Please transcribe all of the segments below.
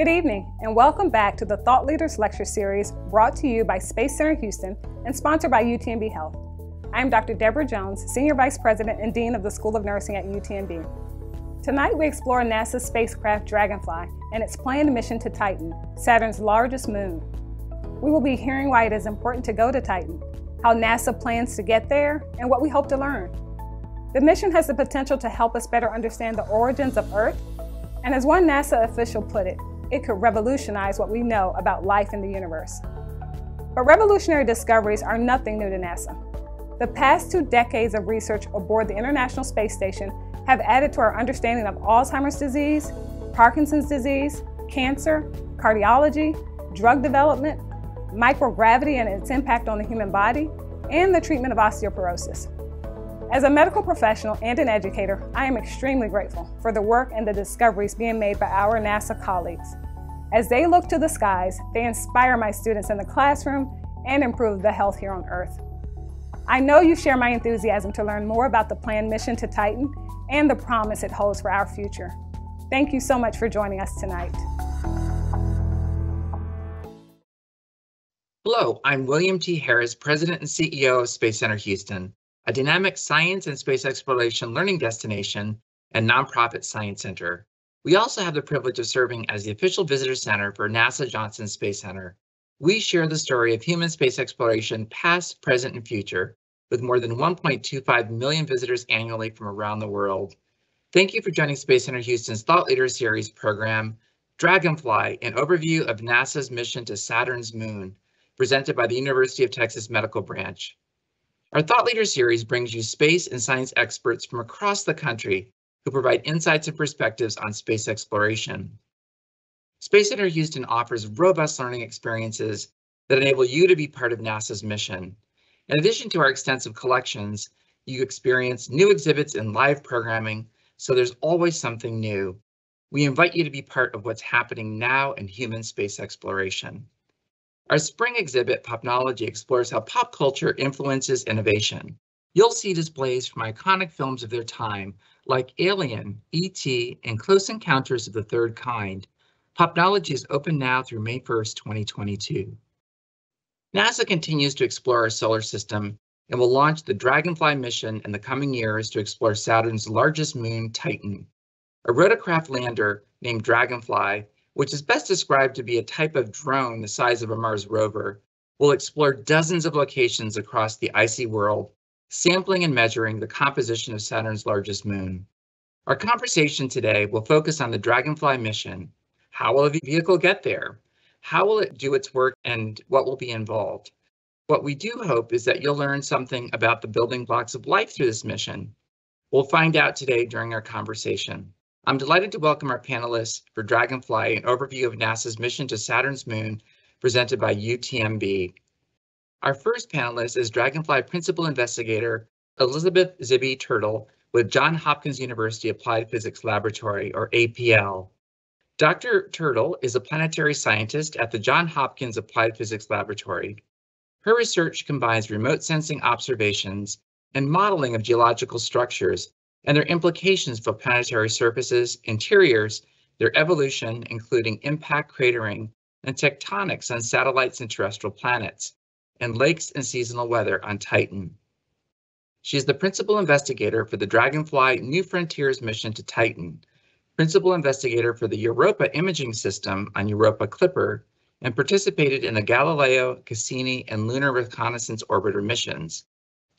Good evening, and welcome back to the Thought Leaders Lecture Series brought to you by Space Center Houston and sponsored by UTMB Health. I am Dr. Deborah Jones, Senior Vice President and Dean of the School of Nursing at UTMB. Tonight, we explore NASA's spacecraft Dragonfly and its planned mission to Titan, Saturn's largest moon. We will be hearing why it is important to go to Titan, how NASA plans to get there, and what we hope to learn. The mission has the potential to help us better understand the origins of Earth, and as one NASA official put it, it could revolutionize what we know about life in the universe. But revolutionary discoveries are nothing new to NASA. The past two decades of research aboard the International Space Station have added to our understanding of Alzheimer's disease, Parkinson's disease, cancer, cardiology, drug development, microgravity and its impact on the human body, and the treatment of osteoporosis. As a medical professional and an educator, I am extremely grateful for the work and the discoveries being made by our NASA colleagues. As they look to the skies, they inspire my students in the classroom and improve the health here on Earth. I know you share my enthusiasm to learn more about the planned mission to Titan and the promise it holds for our future. Thank you so much for joining us tonight. Hello, I'm William T. Harris, President and CEO of Space Center Houston a dynamic science and space exploration learning destination and nonprofit science center. We also have the privilege of serving as the official visitor center for NASA Johnson Space Center. We share the story of human space exploration past, present, and future with more than 1.25 million visitors annually from around the world. Thank you for joining Space Center Houston's Thought Leader Series program, Dragonfly, an overview of NASA's mission to Saturn's moon, presented by the University of Texas Medical Branch. Our Thought Leader series brings you space and science experts from across the country who provide insights and perspectives on space exploration. Space Center Houston offers robust learning experiences that enable you to be part of NASA's mission. In addition to our extensive collections, you experience new exhibits and live programming, so there's always something new. We invite you to be part of what's happening now in human space exploration. Our spring exhibit, Popnology, explores how pop culture influences innovation. You'll see displays from iconic films of their time, like Alien, E.T., and Close Encounters of the Third Kind. Popnology is open now through May 1st, 2022. NASA continues to explore our solar system and will launch the Dragonfly mission in the coming years to explore Saturn's largest moon, Titan. A rotorcraft lander named Dragonfly which is best described to be a type of drone the size of a Mars rover, will explore dozens of locations across the icy world, sampling and measuring the composition of Saturn's largest moon. Our conversation today will focus on the Dragonfly mission. How will the vehicle get there? How will it do its work and what will be involved? What we do hope is that you'll learn something about the building blocks of life through this mission. We'll find out today during our conversation. I'm delighted to welcome our panelists for Dragonfly, an overview of NASA's mission to Saturn's moon, presented by UTMB. Our first panelist is Dragonfly Principal Investigator Elizabeth Zibi Turtle with Johns Hopkins University Applied Physics Laboratory, or APL. Dr. Turtle is a planetary scientist at the Johns Hopkins Applied Physics Laboratory. Her research combines remote sensing observations and modeling of geological structures and their implications for planetary surfaces, interiors, their evolution, including impact cratering and tectonics on satellites and terrestrial planets, and lakes and seasonal weather on Titan. She is the principal investigator for the Dragonfly New Frontiers mission to Titan, principal investigator for the Europa imaging system on Europa Clipper, and participated in the Galileo, Cassini, and Lunar Reconnaissance Orbiter missions.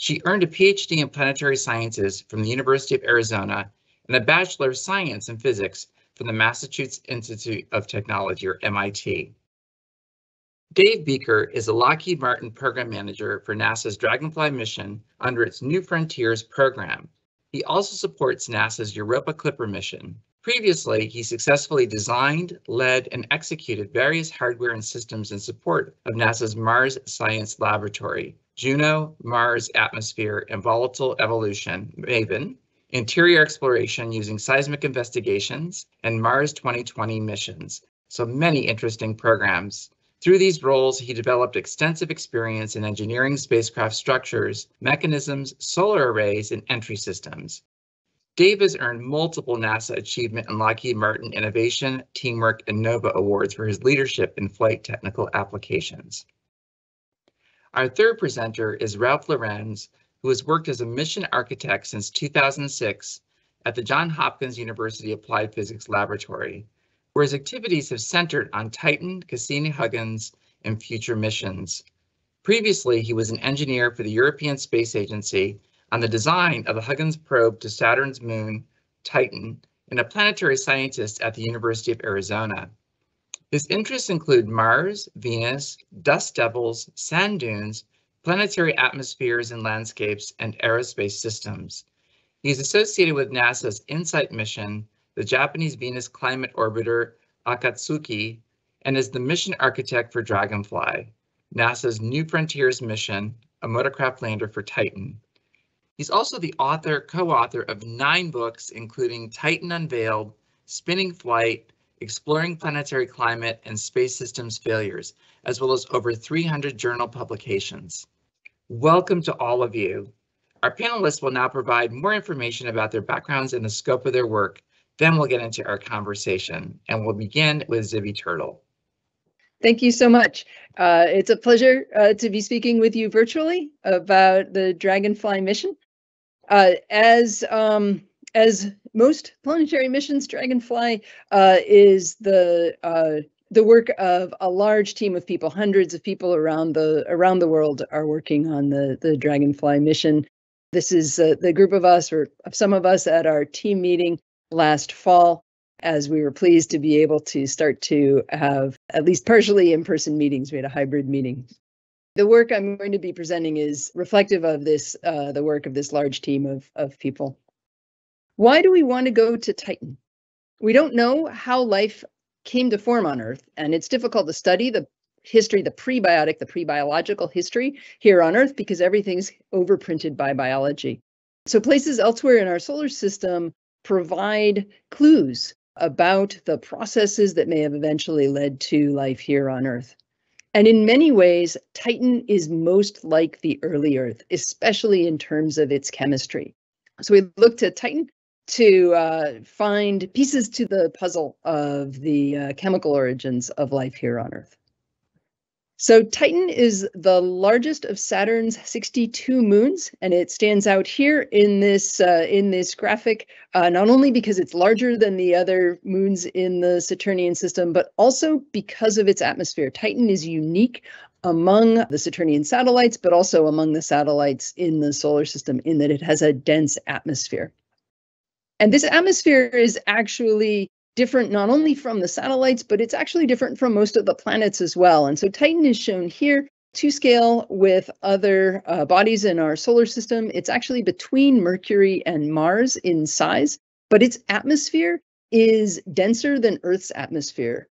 She earned a PhD in planetary sciences from the University of Arizona and a Bachelor of Science in Physics from the Massachusetts Institute of Technology, or MIT. Dave Buecher is a Lockheed Martin program manager for NASA's Dragonfly mission under its New Frontiers program. He also supports NASA's Europa Clipper mission. Previously, he successfully designed, led, and executed various hardware and systems in support of NASA's Mars Science Laboratory, Juno, Mars Atmosphere, and Volatile Evolution, MAVEN, interior exploration using seismic investigations, and Mars 2020 missions. So many interesting programs. Through these roles, he developed extensive experience in engineering spacecraft structures, mechanisms, solar arrays, and entry systems. Dave has earned multiple NASA Achievement and Lockheed Martin Innovation, Teamwork, and NOVA awards for his leadership in flight technical applications. Our third presenter is Ralph Lorenz, who has worked as a mission architect since 2006 at the Johns Hopkins University Applied Physics Laboratory, where his activities have centered on Titan, Cassini-Huygens, and future missions. Previously, he was an engineer for the European Space Agency on the design of the Huygens probe to Saturn's moon, Titan, and a planetary scientist at the University of Arizona. His interests include Mars, Venus, dust devils, sand dunes, planetary atmospheres and landscapes, and aerospace systems. He is associated with NASA's InSight mission, the Japanese Venus Climate Orbiter Akatsuki, and is the mission architect for Dragonfly, NASA's New Frontiers mission, a rotorcraft lander for Titan. He's also the author, co-author of nine books, including Titan Unveiled, Spinning Flight, Exploring Planetary Climate and Space Systems Failures, as well as over 300 journal publications. Welcome to all of you. Our panelists will now provide more information about their backgrounds and the scope of their work. Then we'll get into our conversation and we'll begin with Zibi Turtle. Thank you so much. Uh, it's a pleasure uh, to be speaking with you virtually about the Dragonfly mission. Uh, as um, as most planetary missions, Dragonfly uh, is the uh, the work of a large team of people. Hundreds of people around the around the world are working on the the Dragonfly mission. This is uh, the group of us, or some of us, at our team meeting last fall, as we were pleased to be able to start to have at least partially in-person meetings. We had a hybrid meeting. The work I'm going to be presenting is reflective of this, uh, the work of this large team of, of people. Why do we want to go to Titan? We don't know how life came to form on Earth, and it's difficult to study the history, the prebiotic, the pre-biological history here on Earth because everything's overprinted by biology. So places elsewhere in our solar system provide clues about the processes that may have eventually led to life here on Earth. And in many ways, Titan is most like the early Earth, especially in terms of its chemistry. So we looked at Titan to uh, find pieces to the puzzle of the uh, chemical origins of life here on Earth. So Titan is the largest of Saturn's 62 moons, and it stands out here in this uh, in this graphic, uh, not only because it's larger than the other moons in the Saturnian system, but also because of its atmosphere. Titan is unique among the Saturnian satellites, but also among the satellites in the solar system in that it has a dense atmosphere. And this atmosphere is actually different not only from the satellites, but it's actually different from most of the planets as well. And so Titan is shown here to scale with other uh, bodies in our solar system. It's actually between Mercury and Mars in size, but its atmosphere is denser than Earth's atmosphere.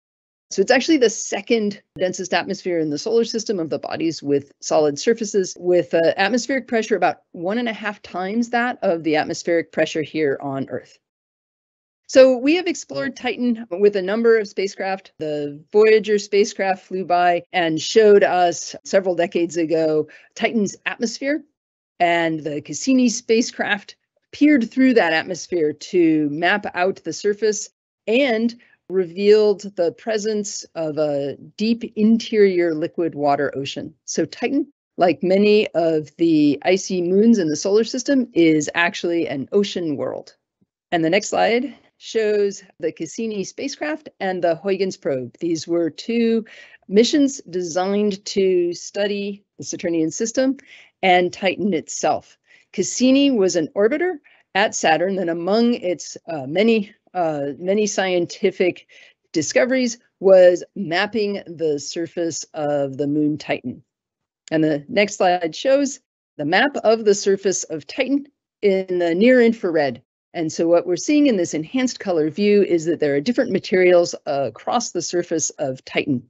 So it's actually the second densest atmosphere in the solar system of the bodies with solid surfaces, with uh, atmospheric pressure about one and a half times that of the atmospheric pressure here on Earth. So we have explored Titan with a number of spacecraft. The Voyager spacecraft flew by and showed us several decades ago Titan's atmosphere, and the Cassini spacecraft peered through that atmosphere to map out the surface and revealed the presence of a deep interior liquid water ocean. So Titan, like many of the icy moons in the solar system, is actually an ocean world. And the next slide shows the Cassini spacecraft and the Huygens probe. These were two missions designed to study the Saturnian system and Titan itself. Cassini was an orbiter at Saturn, and among its uh, many, uh, many scientific discoveries was mapping the surface of the moon Titan. And the next slide shows the map of the surface of Titan in the near infrared. And so what we're seeing in this enhanced color view is that there are different materials uh, across the surface of Titan.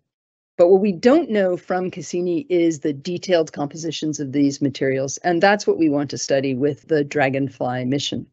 But what we don't know from Cassini is the detailed compositions of these materials, and that's what we want to study with the Dragonfly mission.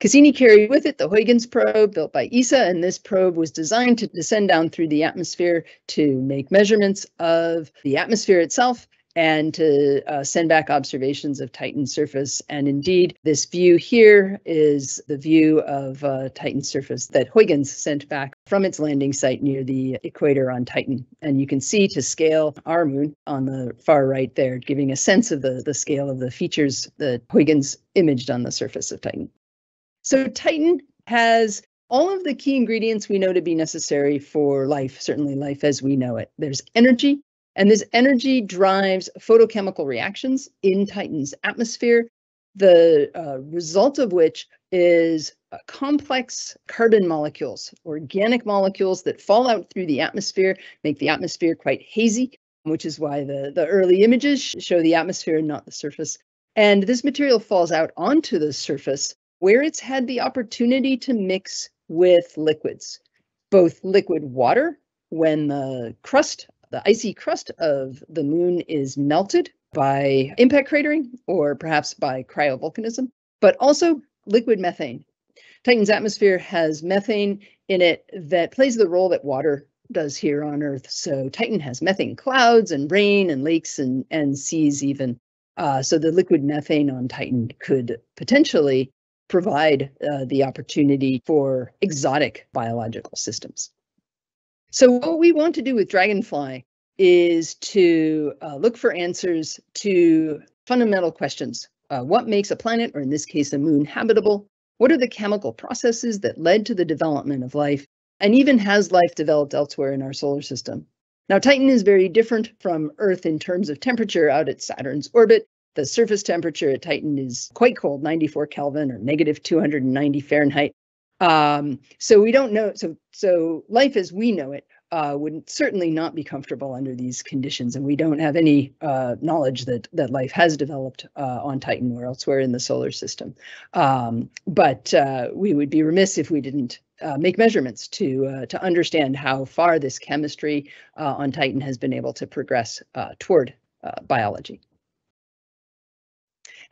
Cassini carried with it the Huygens probe built by ESA, and this probe was designed to descend down through the atmosphere to make measurements of the atmosphere itself and to uh, send back observations of Titan's surface. And indeed, this view here is the view of uh, Titan's surface that Huygens sent back from its landing site near the equator on Titan. And you can see to scale our moon on the far right there, giving a sense of the, the scale of the features that Huygens imaged on the surface of Titan. So Titan has all of the key ingredients we know to be necessary for life, certainly life as we know it. There's energy, and this energy drives photochemical reactions in Titan's atmosphere, the uh, result of which is uh, complex carbon molecules, organic molecules that fall out through the atmosphere, make the atmosphere quite hazy, which is why the, the early images show the atmosphere and not the surface. And this material falls out onto the surface where it's had the opportunity to mix with liquids, both liquid water when the crust the icy crust of the moon is melted by impact cratering or perhaps by cryovolcanism, but also liquid methane. Titan's atmosphere has methane in it that plays the role that water does here on Earth. So Titan has methane clouds and rain and lakes and, and seas even. Uh, so the liquid methane on Titan could potentially provide uh, the opportunity for exotic biological systems. So what we want to do with Dragonfly is to uh, look for answers to fundamental questions. Uh, what makes a planet, or in this case, a moon, habitable? What are the chemical processes that led to the development of life? And even has life developed elsewhere in our solar system? Now, Titan is very different from Earth in terms of temperature out at Saturn's orbit. The surface temperature at Titan is quite cold, 94 Kelvin or negative 290 Fahrenheit. Um, so we don't know. So so life as we know it uh, would certainly not be comfortable under these conditions, and we don't have any uh, knowledge that that life has developed uh, on Titan or elsewhere in the solar system. Um, but uh, we would be remiss if we didn't uh, make measurements to uh, to understand how far this chemistry on Titan has been able to progress toward biology.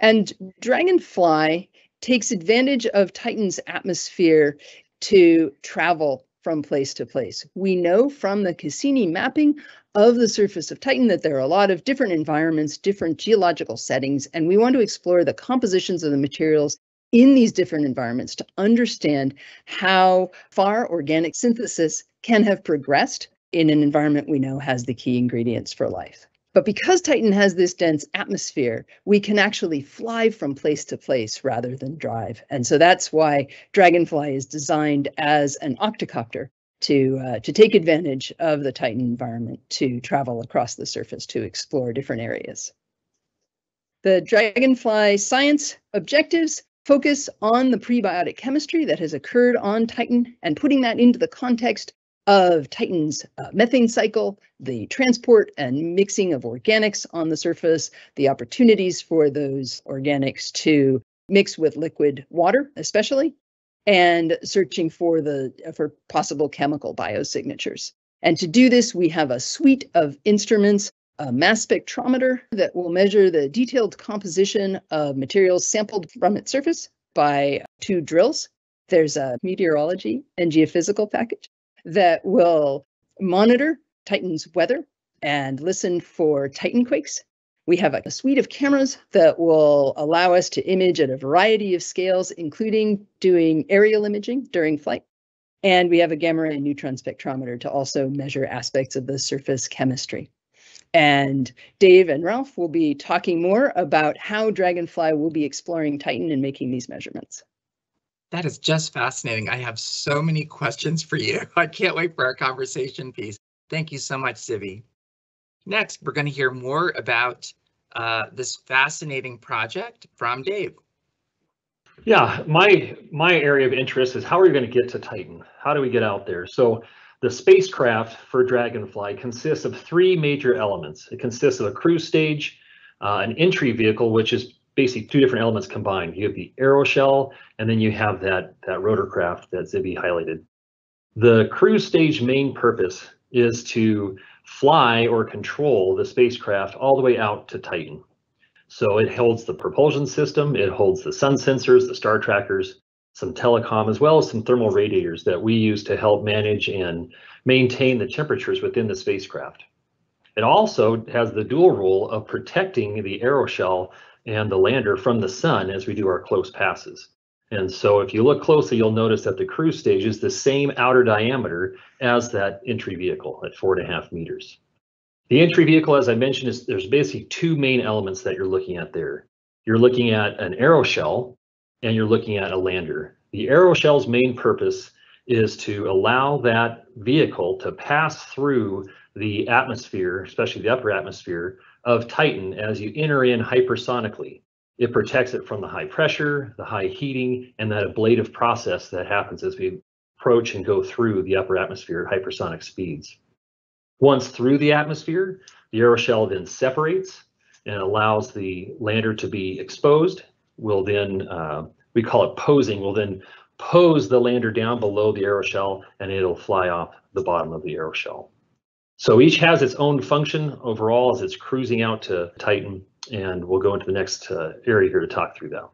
And Dragonfly takes advantage of Titan's atmosphere to travel from place to place. We know from the Cassini mapping of the surface of Titan that there are a lot of different environments, different geological settings, and we want to explore the compositions of the materials in these different environments to understand how far organic synthesis can have progressed in an environment we know has the key ingredients for life. But because Titan has this dense atmosphere, we can actually fly from place to place rather than drive. And so that's why Dragonfly is designed as an octocopter to, uh, to take advantage of the Titan environment to travel across the surface to explore different areas. The Dragonfly science objectives focus on the prebiotic chemistry that has occurred on Titan and putting that into the context of Titan's uh, methane cycle, the transport and mixing of organics on the surface, the opportunities for those organics to mix with liquid water, especially, and searching for the for possible chemical biosignatures. And to do this, we have a suite of instruments, a mass spectrometer that will measure the detailed composition of materials sampled from its surface by two drills. There's a meteorology and geophysical package that will monitor Titan's weather and listen for Titan quakes. We have a, suite of cameras that will allow us to image at a variety of scales, including doing aerial imaging during flight. And we have a gamma ray and neutron spectrometer to also measure aspects of the surface chemistry. And Dave and Ralph will be talking more about how Dragonfly will be exploring Titan and making these measurements. That is just fascinating. I have so many questions for you. I can't wait for our conversation piece. Thank you so much, Zibi. Next, we're going to hear more about uh, this fascinating project from Dave. Yeah, my my area of interest is how are we going to get to Titan? How do we get out there? So the spacecraft for Dragonfly consists of three major elements. It consists of a cruise stage, uh, an entry vehicle, which is basically two different elements combined. You have the aeroshell, and then you have that, that rotorcraft that Zibi highlighted. The cruise stage main purpose is to fly or control the spacecraft all the way out to Titan. So it holds the propulsion system, it holds the sun sensors, the star trackers, some telecom, as well as some thermal radiators that we use to help manage and maintain the temperatures within the spacecraft. It also has the dual role of protecting the aeroshell and the lander from the sun as we do our close passes. And so if you look closely, you'll notice that the cruise stage is the same outer diameter as that entry vehicle at four and a half meters. The entry vehicle, as I mentioned, is there's basically two main elements that you're looking at there. You're looking at an aeroshell and you're looking at a lander. The aeroshell's main purpose is to allow that vehicle to pass through the atmosphere, especially the upper atmosphere of Titan as you enter in hypersonically. It protects it from the high pressure, the high heating, and that ablative process that happens as we approach and go through the upper atmosphere at hypersonic speeds. Once through the atmosphere, the aeroshell then separates and allows the lander to be exposed. We'll then, uh, we call it posing, we'll then pose the lander down below the aeroshell and it'll fly off the bottom of the aeroshell. So each has its own function overall as it's cruising out to Titan, and we'll go into the next uh, area here to talk through that.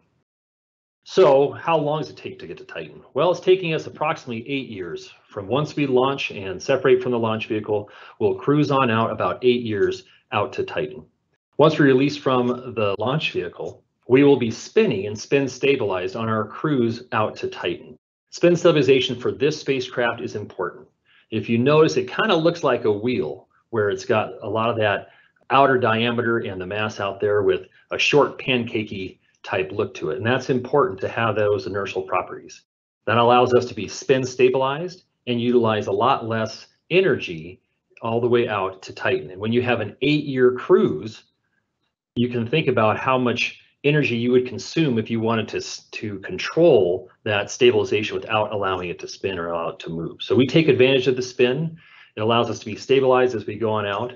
So how long does it take to get to Titan? Well, it's taking us approximately eight years. From once we launch and separate from the launch vehicle, we'll cruise on out about eight years out to Titan. Once we release from the launch vehicle, we will be spinning and spin stabilized on our cruise out to Titan. Spin stabilization for this spacecraft is important. If you notice, it kind of looks like a wheel where it's got a lot of that outer diameter and the mass out there with a short pancakey type look to it. And that's important to have those inertial properties. That allows us to be spin stabilized and utilize a lot less energy all the way out to Titan. And when you have an eight year cruise, you can think about how much energy you would consume if you wanted to, to control that stabilization without allowing it to spin or allow it to move. So we take advantage of the spin. It allows us to be stabilized as we go on out.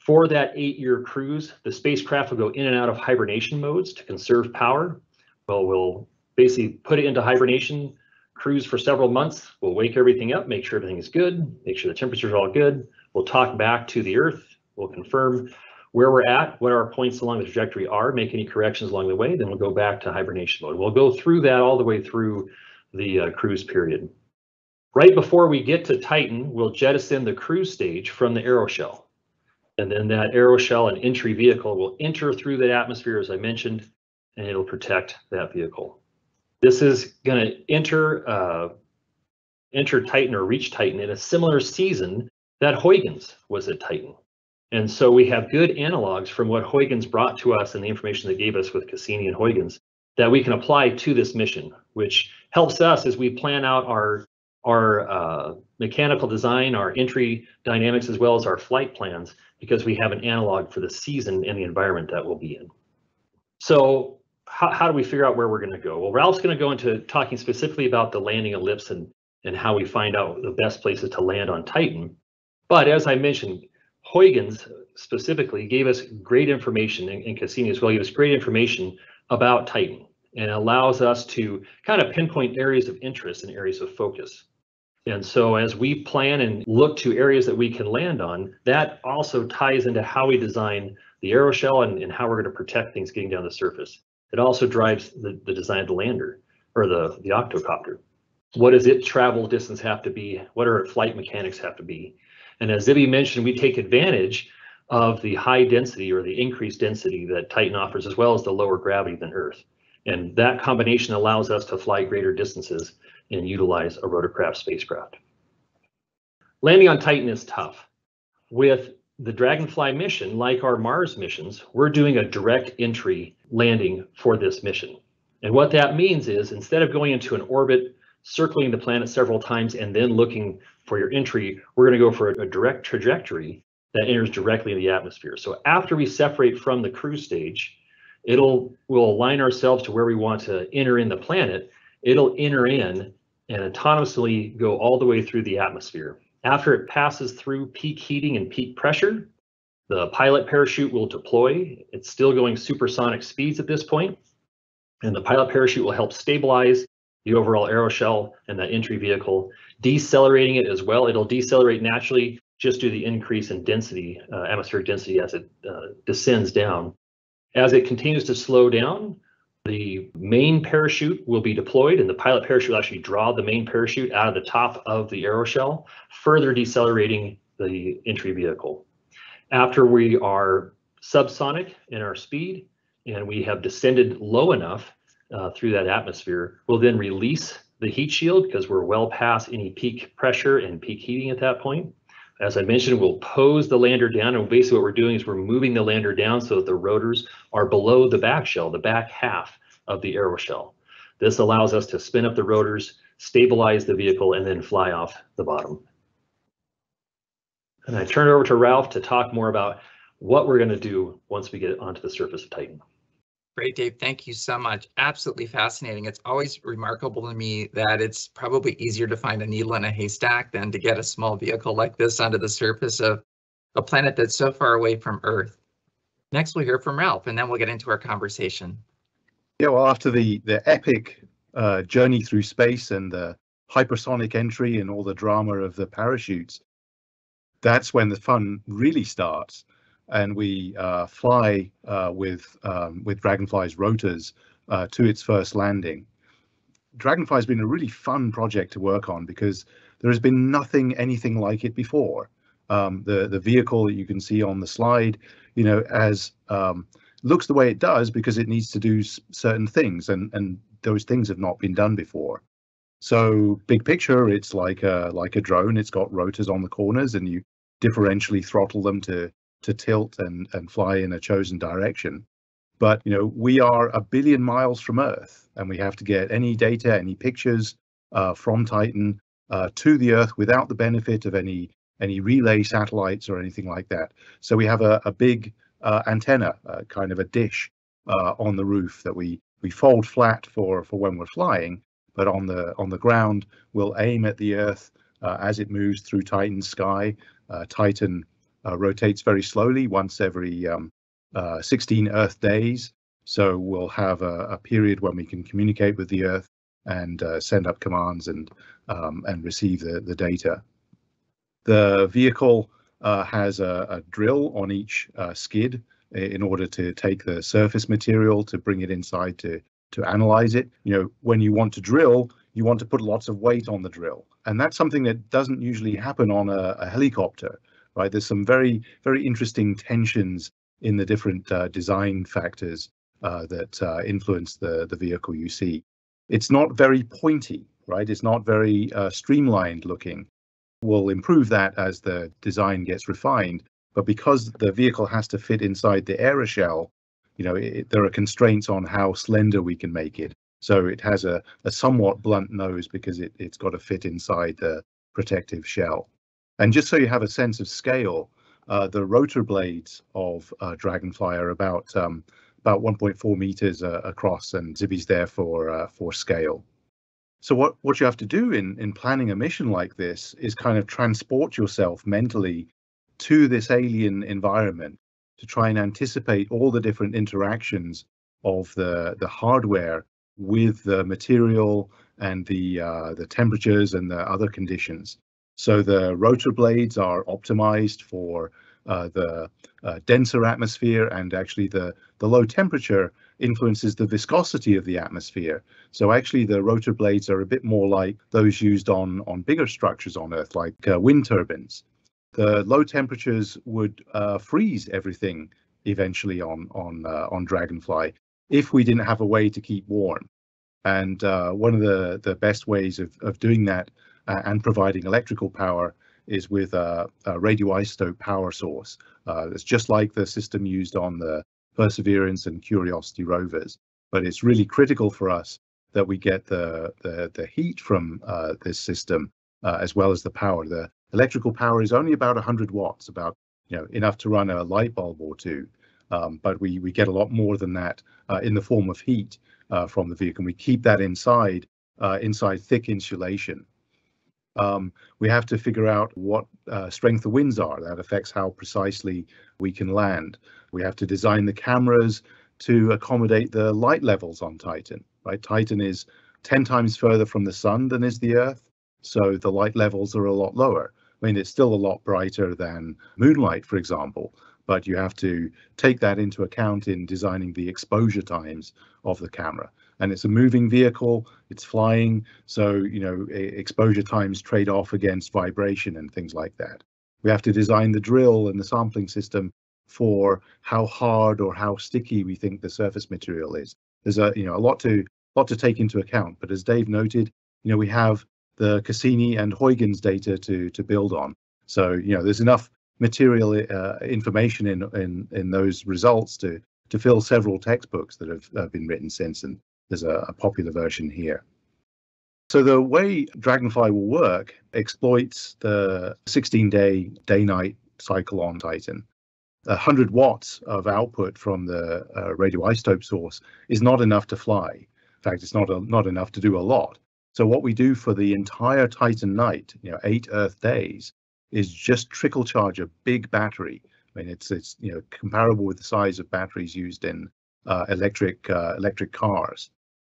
For that eight-year cruise, the spacecraft will go in and out of hibernation modes to conserve power. Well, we'll basically put it into hibernation, cruise for several months. We'll wake everything up, make sure everything is good, make sure the temperatures are all good. We'll talk back to the Earth. We'll confirm where we're at, what our points along the trajectory are, make any corrections along the way, then we'll go back to hibernation mode. We'll go through that all the way through the uh, cruise period. Right before we get to Titan, we'll jettison the cruise stage from the aeroshell. And then that aeroshell and entry vehicle will enter through that atmosphere, as I mentioned, and it'll protect that vehicle. This is going to enter uh, enter Titan or reach Titan in a similar season that Huygens was at Titan. And so we have good analogs from what Huygens brought to us and the information they gave us with Cassini and Huygens that we can apply to this mission, which helps us as we plan out our our uh, mechanical design, our entry dynamics, as well as our flight plans, because we have an analog for the season and the environment that we'll be in. So how, how do we figure out where we're going to go? Well, Ralph's going to go into talking specifically about the landing ellipse and, and how we find out the best places to land on Titan. But as I mentioned, Huygens specifically gave us great information, and, Cassini as well gave us great information about Titan and allows us to kind of pinpoint areas of interest and areas of focus. And so as we plan and look to areas that we can land on, that also ties into how we design the aeroshell and, and how we're going to protect things getting down the surface. It also drives the, the design of the lander or the, the octocopter. What does its travel distance have to be? What are its flight mechanics have to be? And as Zibi mentioned, we take advantage of the high density or the increased density that Titan offers, as well as the lower gravity than Earth. And that combination allows us to fly greater distances and utilize a rotorcraft spacecraft. Landing on Titan is tough. With the Dragonfly mission, like our Mars missions, we're doing a direct entry landing for this mission. And what that means is instead of going into an orbit, circling the planet several times, and then looking for your entry, we're going to go for a, a direct trajectory that enters directly in the atmosphere. So after we separate from the cruise stage, it'll will align ourselves to where we want to enter in the planet. It'll enter in and autonomously go all the way through the atmosphere. After it passes through peak heating and peak pressure, the pilot parachute will deploy. It's still going supersonic speeds at this point, and the pilot parachute will help stabilize the overall aeroshell and that entry vehicle, decelerating it as well. It'll decelerate naturally just due to the increase in density, uh, atmospheric density as it uh, descends down. As it continues to slow down, the main parachute will be deployed and the pilot parachute will actually draw the main parachute out of the top of the aeroshell, further decelerating the entry vehicle. After we are subsonic in our speed and we have descended low enough uh, through that atmosphere, we'll then release the heat shield because we're well past any peak pressure and peak heating at that point. As I mentioned, we'll pose the lander down and basically what we're doing is we're moving the lander down so that the rotors are below the back shell, the back half of the aeroshell. This allows us to spin up the rotors, stabilize the vehicle, and then fly off the bottom. And I turn it over to Ralph to talk more about what we're going to do once we get onto the surface of Titan. Great, Dave. Thank you so much. Absolutely fascinating. It's always remarkable to me that it's probably easier to find a needle in a haystack than to get a small vehicle like this onto the surface of a planet that's so far away from Earth. Next, we'll hear from Ralph, and then we'll get into our conversation. Yeah, well, after the the epic uh, journey through space and the hypersonic entry and all the drama of the parachutes, that's when the fun really starts and we uh, fly uh, with um, with Dragonfly's rotors uh, to its first landing. Dragonfly has been a really fun project to work on because there has been nothing anything like it before. Um, the the vehicle that you can see on the slide, you know, as um, looks the way it does because it needs to do certain things, and and those things have not been done before. So big picture, it's like a like a drone. It's got rotors on the corners, and you differentially throttle them to to tilt and, and fly in a chosen direction. But you know, we are a billion miles from Earth, and we have to get any data, any pictures uh, from Titan uh, to the Earth without the benefit of any any relay satellites or anything like that. So we have a, a big uh, antenna, uh, kind of a dish uh, on the roof that we we fold flat for for when we're flying, but on the on the ground we'll aim at the Earth uh, as it moves through Titan's sky. Titan rotates very slowly once every um, uh, 16 Earth days. So we'll have a, a, period when we can communicate with the Earth and uh, send up commands and um, and receive the, the data. The vehicle uh, has a, a, drill on each uh, skid in order to take the surface material to bring it inside to to analyze it. You know, when you want to drill, you want to put lots of weight on the drill, and that's something that doesn't usually happen on a, a helicopter right? There's some very, very interesting tensions in the different uh, design factors uh, that uh, influence the, the vehicle you see. It's not very pointy, right? It's not very uh, streamlined looking. We'll improve that as the design gets refined. But because the vehicle has to fit inside the aeroshell, you know, it, there are constraints on how slender we can make it. So it has a, a somewhat blunt nose because it, it's got to fit inside the protective shell. And just so you have a sense of scale, uh, the rotor blades of uh, Dragonfly are about um, about 1.4 meters uh, across, and Zibi's there for uh, for scale. So what what you have to do in in planning a mission like this is kind of transport yourself mentally to this alien environment to try and anticipate all the different interactions of the the hardware with the material and the uh, the temperatures and the other conditions. So the rotor blades are optimized for uh, the uh, denser atmosphere and actually the, the low temperature influences the viscosity of the atmosphere. So actually the rotor blades are a bit more like those used on, on bigger structures on Earth, like uh, wind turbines. The low temperatures would uh, freeze everything eventually on, on, uh, on Dragonfly if we didn't have a way to keep warm. And uh, one of the, the best ways of, of doing that and providing electrical power is with a, a radioisotope power source. Uh, it's just like the system used on the Perseverance and Curiosity rovers, but it's really critical for us that we get the the, the heat from uh, this system uh, as well as the power. The electrical power is only about 100 watts, about you know enough to run a light bulb or two, um, but we we get a lot more than that uh, in the form of heat uh, from the vehicle. And We keep that inside uh, inside thick insulation um, we have to figure out what uh, strength the winds are. That affects how precisely we can land. We have to design the cameras to accommodate the light levels on Titan. Right, Titan is 10 times further from the sun than is the Earth, so the light levels are a lot lower. I mean, it's still a lot brighter than moonlight, for example, but you have to take that into account in designing the exposure times of the camera and it's a moving vehicle it's flying so you know exposure times trade off against vibration and things like that We have to design the drill and the sampling system for how hard or how sticky we think the surface material is. There's a you know a lot to lot to take into account. But as Dave noted, you know we have the Cassini and Huygens data to to build on. So you know there's enough material uh, information in in in those results to to fill several textbooks that have uh, been written since, and there's a, a popular version here. So the way Dragonfly will work exploits the 16-day day-night cycle on Titan. 100 watts of output from the uh, radioisotope source is not enough to fly. In fact, it's not a, not enough to do a lot. So what we do for the entire Titan night, you know, eight Earth days, is just trickle charge a big battery. I mean, it's it's you know comparable with the size of batteries used in uh, electric uh, electric cars.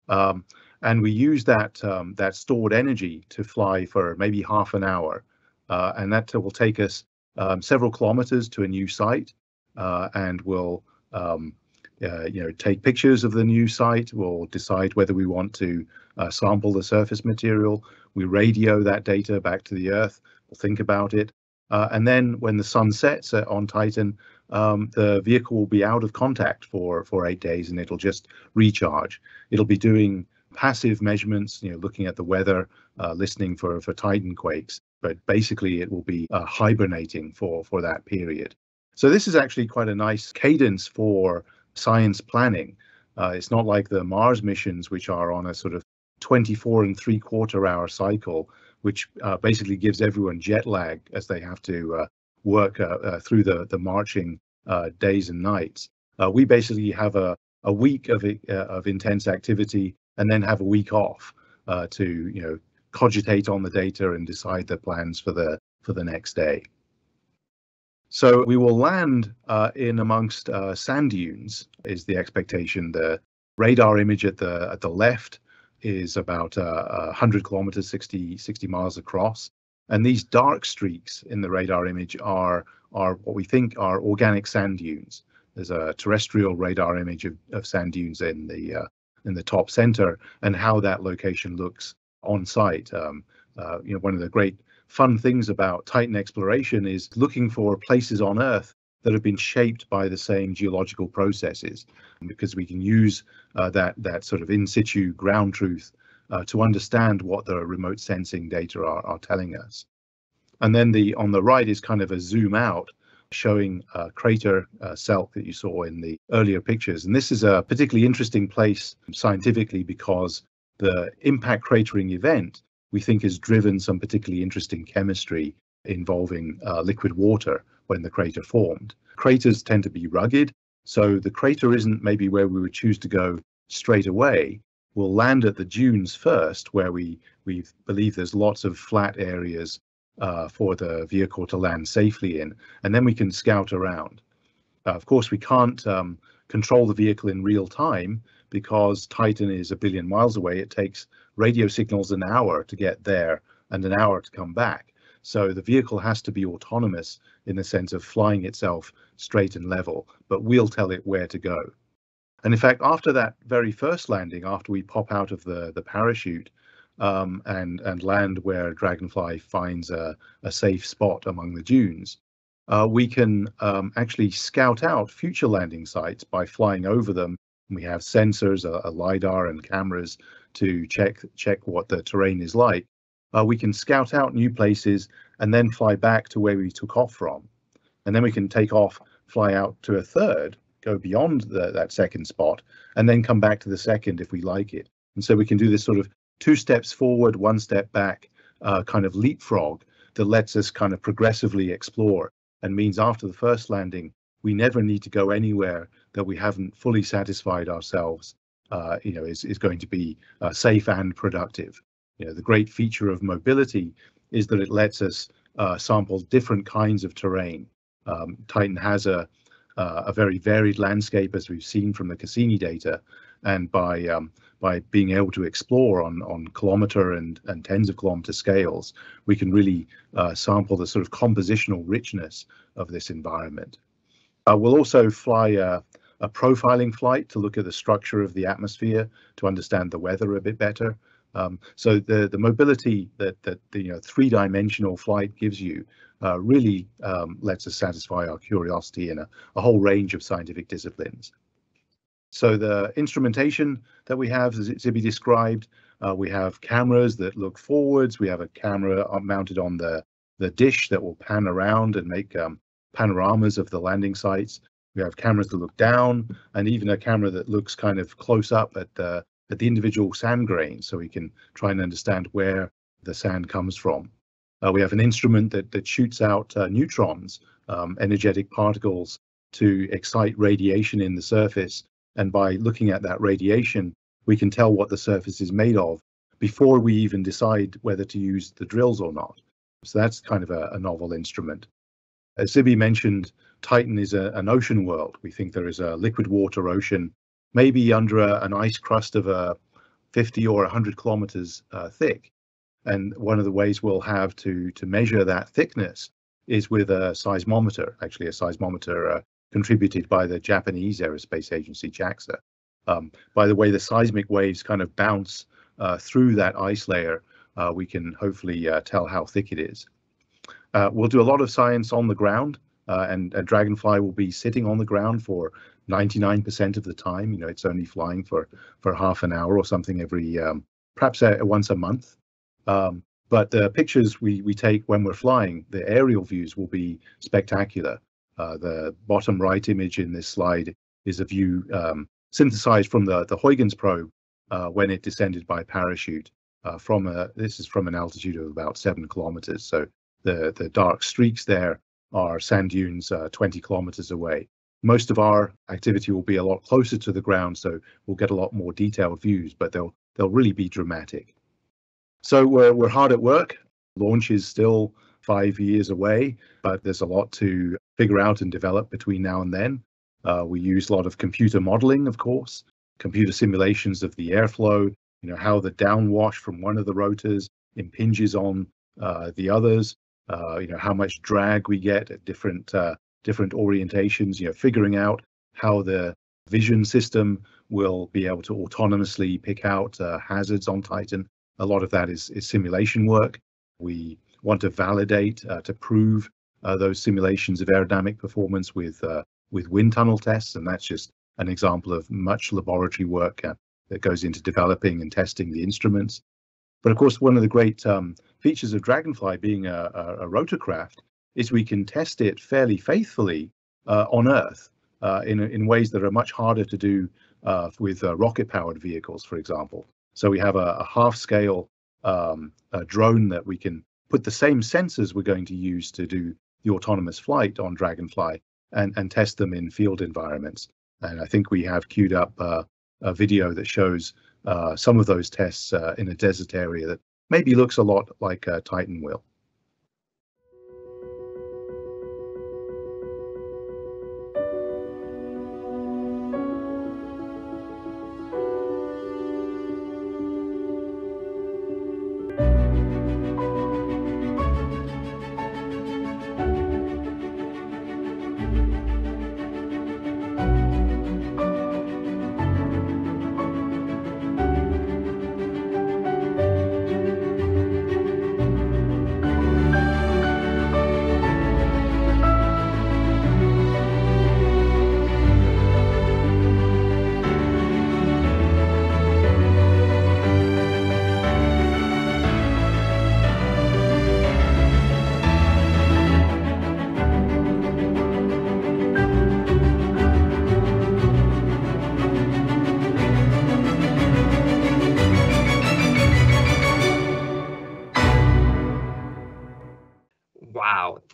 Um, and we use that um, that stored energy to fly for maybe half an hour, uh, and that will take us um, several kilometers to a new site, uh, and we'll um, uh, you know take pictures of the new site. We'll decide whether we want to uh, sample the surface material. We radio that data back to the Earth. We'll think about it, uh, and then when the sun sets on Titan, um, the vehicle will be out of contact for for eight days, and it'll just recharge. It'll be doing passive measurements, you know, looking at the weather, uh, listening for, for Titan quakes, but basically it will be uh, hibernating for, for that period. So this is actually quite a nice cadence for science planning. Uh, it's not like the Mars missions, which are on a sort of 24 and three quarter hour cycle, which uh, basically gives everyone jet lag as they have to uh, work uh, through the, the marching days and nights. we basically have a, a week of, of intense activity and then have a week off uh, to you know cogitate on the data and decide the plans for the for the next day. So we will land uh, in amongst uh, sand dunes is the expectation. The radar image at the at the left is about uh, 100 kilometers, 60 60 miles across, and these dark streaks in the radar image are are what we think are organic sand dunes. There's a terrestrial radar image of, of sand dunes in the uh, in the top center and how that location looks on site. Um, uh, you know, one of the great fun things about Titan exploration is looking for places on Earth that have been shaped by the same geological processes, because we can use uh, that that sort of in situ ground truth uh, to understand what the remote sensing data are, are telling us. And then the on the right is kind of a zoom out showing a crater uh, Selk that you saw in the earlier pictures. And this is a particularly interesting place scientifically because the impact cratering event we think has driven some particularly interesting chemistry involving uh, liquid water when the crater formed. Craters tend to be rugged, so the crater isn't maybe where we would choose to go straight away. We'll land at the dunes first, where we, we believe there's lots of flat areas uh, for the vehicle to land safely in, and then we can scout around. Uh, of course, we can't um, control the vehicle in real time because Titan is a billion miles away. It takes radio signals an hour to get there and an hour to come back. So the vehicle has to be autonomous in the sense of flying itself straight and level, but we'll tell it where to go. And in fact, after that very first landing, after we pop out of the, the parachute, um, and and land where Dragonfly finds a, a safe spot among the dunes. Uh, we can um, actually scout out future landing sites by flying over them. We have sensors, a, a lidar, and cameras to check check what the terrain is like. Uh, we can scout out new places and then fly back to where we took off from, and then we can take off, fly out to a third, go beyond the, that second spot, and then come back to the second if we like it. And so we can do this sort of two steps forward, one step back, uh, kind of leapfrog that lets us kind of progressively explore and means after the first landing, we never need to go anywhere that we haven't fully satisfied ourselves, uh, you know, is, is going to be uh, safe and productive. You know, the great feature of mobility is that it lets us uh, sample different kinds of terrain. Um, Titan has a, uh, a very varied landscape, as we've seen from the Cassini data, and by um, by being able to explore on on kilometer and and tens of kilometer scales, we can really uh, sample the sort of compositional richness of this environment. Uh, we'll also fly a, a, profiling flight to look at the structure of the atmosphere to understand the weather a bit better. Um, so the the mobility that that the you know three-dimensional flight gives you uh, really um, lets us satisfy our curiosity in a, a whole range of scientific disciplines. So the instrumentation that we have, as Zibi described, uh, we have cameras that look forwards. We have a camera mounted on the the dish that will pan around and make um, panoramas of the landing sites. We have cameras that look down, and even a camera that looks kind of close up at the at the individual sand grains, so we can try and understand where the sand comes from. Uh, we have an instrument that that shoots out uh, neutrons, um, energetic particles, to excite radiation in the surface, and by looking at that radiation, we can tell what the surface is made of before we even decide whether to use the drills or not. So that's kind of a, a novel instrument. As Zibi mentioned, Titan is a, an ocean world. We think there is a liquid water ocean, maybe under a, an ice crust of a 50 or 100 kilometers uh, thick. And one of the ways we'll have to to measure that thickness is with a seismometer, actually a seismometer uh, contributed by the Japanese Aerospace Agency, JAXA. Um, by the way, the seismic waves kind of bounce uh, through that ice layer, uh, we can hopefully uh, tell how thick it is. Uh, we'll do a lot of science on the ground, and a dragonfly will be sitting on the ground for 99% of the time. You know, it's only flying for for half an hour or something every, um, perhaps uh, once a month. Um, but the pictures we we take when we're flying, the aerial views will be spectacular. Uh, the bottom right image in this slide is a view um, synthesized from the the Huygens probe uh, when it descended by parachute uh, from a. This is from an altitude of about seven kilometers. So the, the dark streaks there are sand dunes uh, 20 kilometers away. Most of our activity will be a lot closer to the ground, so we'll get a lot more detailed views, but they'll they'll really be dramatic. So we're we're hard at work. Launch is still five years away, but there's a lot to figure out and develop between now and then. Uh, we use a lot of computer modeling, of course, computer simulations of the airflow, you know, how the downwash from one of the rotors impinges on uh, the others, uh, you know, how much drag we get at different uh, different orientations, you know, figuring out how the vision system will be able to autonomously pick out uh, hazards on Titan. A lot of that is, is simulation work. We want to validate uh, to prove uh, those simulations of aerodynamic performance with uh, with wind tunnel tests, and that's just an example of much laboratory work that goes into developing and testing the instruments. But of course, one of the great um, features of Dragonfly being a, a, a, rotorcraft is we can test it fairly faithfully uh, on Earth uh, in, in ways that are much harder to do uh, with uh, rocket-powered vehicles, for example. So we have a, a half-scale um, drone that we can put the same sensors we're going to use to do the autonomous flight on Dragonfly and, and test them in field environments. And I think we have queued up uh, a video that shows uh, some of those tests in a desert area that maybe looks a lot like Titan will.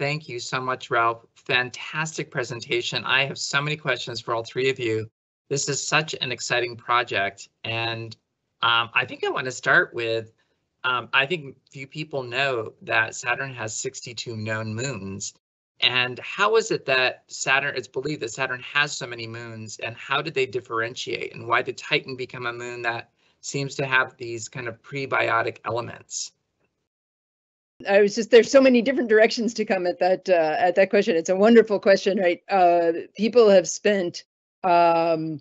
Thank you so much, Ralph. Fantastic presentation. I have so many questions for all three of you. This is such an exciting project. And um, I think I want to start with, um, I think few people know that Saturn has 62 known moons. And how is it that Saturn, it's believed that Saturn has so many moons and how did they differentiate? And why did Titan become a moon that seems to have these kind of prebiotic elements? I was just there's so many different directions to come at that uh, at that question. It's a wonderful question, right? Uh, people have spent um,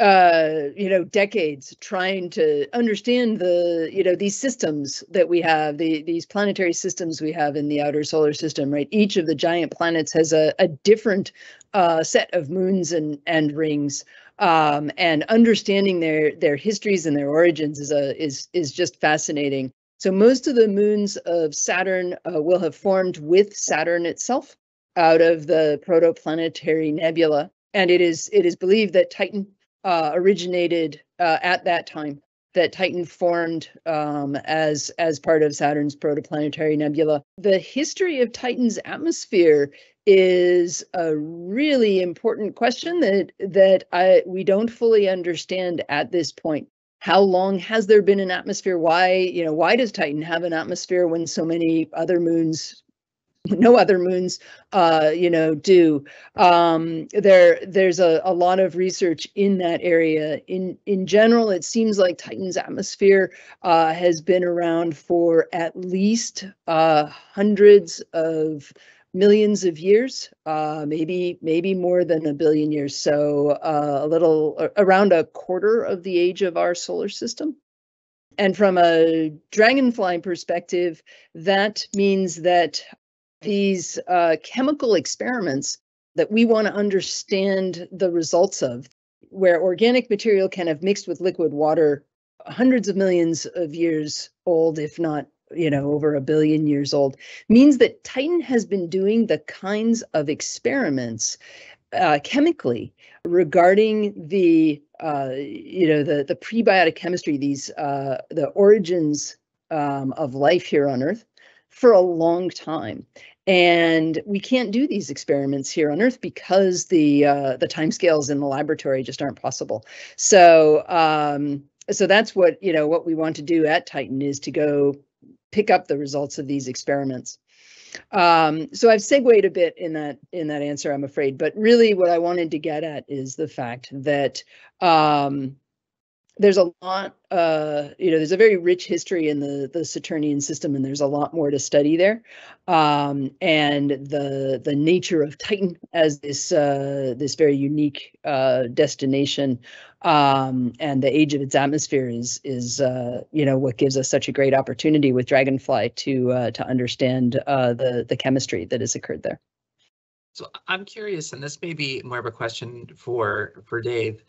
uh, you know, decades trying to understand the, you know, these systems that we have, the these planetary systems we have in the outer solar system, right? Each of the giant planets has a, a different uh, set of moons and and rings. Um, and understanding their their histories and their origins is a is is just fascinating. So most of the moons of Saturn uh, will have formed with Saturn itself out of the protoplanetary nebula, and it is it is believed that Titan uh, originated uh, at that time. That Titan formed um, as as part of Saturn's protoplanetary nebula. The history of Titan's atmosphere is a really important question that that I we don't fully understand at this point. How long has there been an atmosphere? Why, you know, why does Titan have an atmosphere when so many other moons no other moons uh you know do um there there's a, a lot of research in that area in in general it seems like titan's atmosphere uh has been around for at least uh hundreds of millions of years uh maybe maybe more than a billion years. So uh, a little around a quarter of the age of our solar system. And from a dragonfly perspective, that means that these uh, chemical experiments that we want to understand the results of, where organic material can have mixed with liquid water hundreds of millions of years old, if not you know over a billion years old means that titan has been doing the kinds of experiments uh, chemically regarding the uh, you know the the prebiotic chemistry these uh, the origins um, of life here on earth for a long time. And we can't do these experiments here on earth because the uh, the timescales in the laboratory just aren't possible. So um, so that's what you know what we want to do at titan is to go pick up the results of these experiments um, so I've segued a bit in that in that answer, I'm afraid. But really, what I wanted to get at is the fact that um, there's a lot uh, you know there's a very rich history in the the saturnian system and there's a lot more to study there. Um, and the the nature of titan as this uh, this very unique uh, destination um, and the age of its atmosphere is is uh, you know what gives us such a great opportunity with dragonfly to uh, to understand uh, the the chemistry that has occurred there. So i'm curious and this may be more of a question for for dave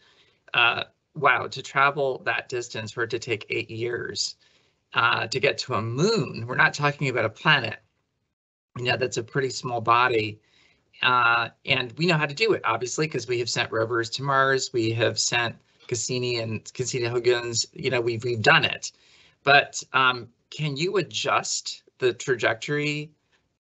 wow, to travel that distance for it to take eight years uh, to get to a moon, we're not talking about a planet. You know, that's a pretty small body. Uh, and we know how to do it, obviously, because we have sent rovers to Mars. We have sent Cassini and Cassini-Huygens, you know, we've, we've done it. But um, can you adjust the trajectory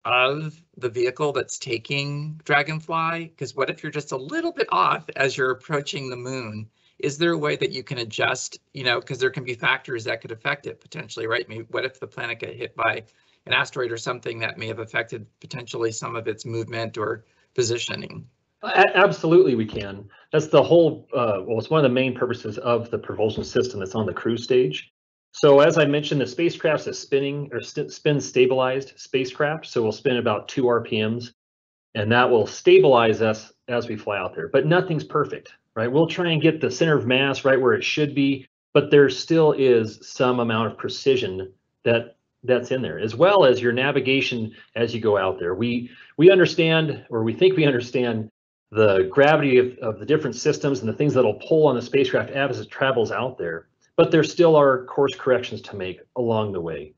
of the vehicle that's taking Dragonfly? Because what if you're just a little bit off as you're approaching the moon? Is there a way that you can adjust, you know, because there can be factors that could affect it potentially, right? Maybe what if the planet got hit by an asteroid or something that may have affected potentially some of its movement or positioning? Absolutely, we can. That's the whole, uh, well, it's one of the main purposes of the propulsion system that's on the cruise stage. So as I mentioned, the spacecraft's a spinning or st spin stabilized spacecraft. So we'll spin about two RPMs and that will stabilize us as we fly out there. But nothing's perfect right? We'll try and get the center of mass right where it should be, but there still is some amount of precision that that's in there, as well as your navigation as you go out there. We we understand, or we think we understand, the gravity of, of the different systems and the things that'll pull on the spacecraft as it travels out there, but there still are course corrections to make along the way.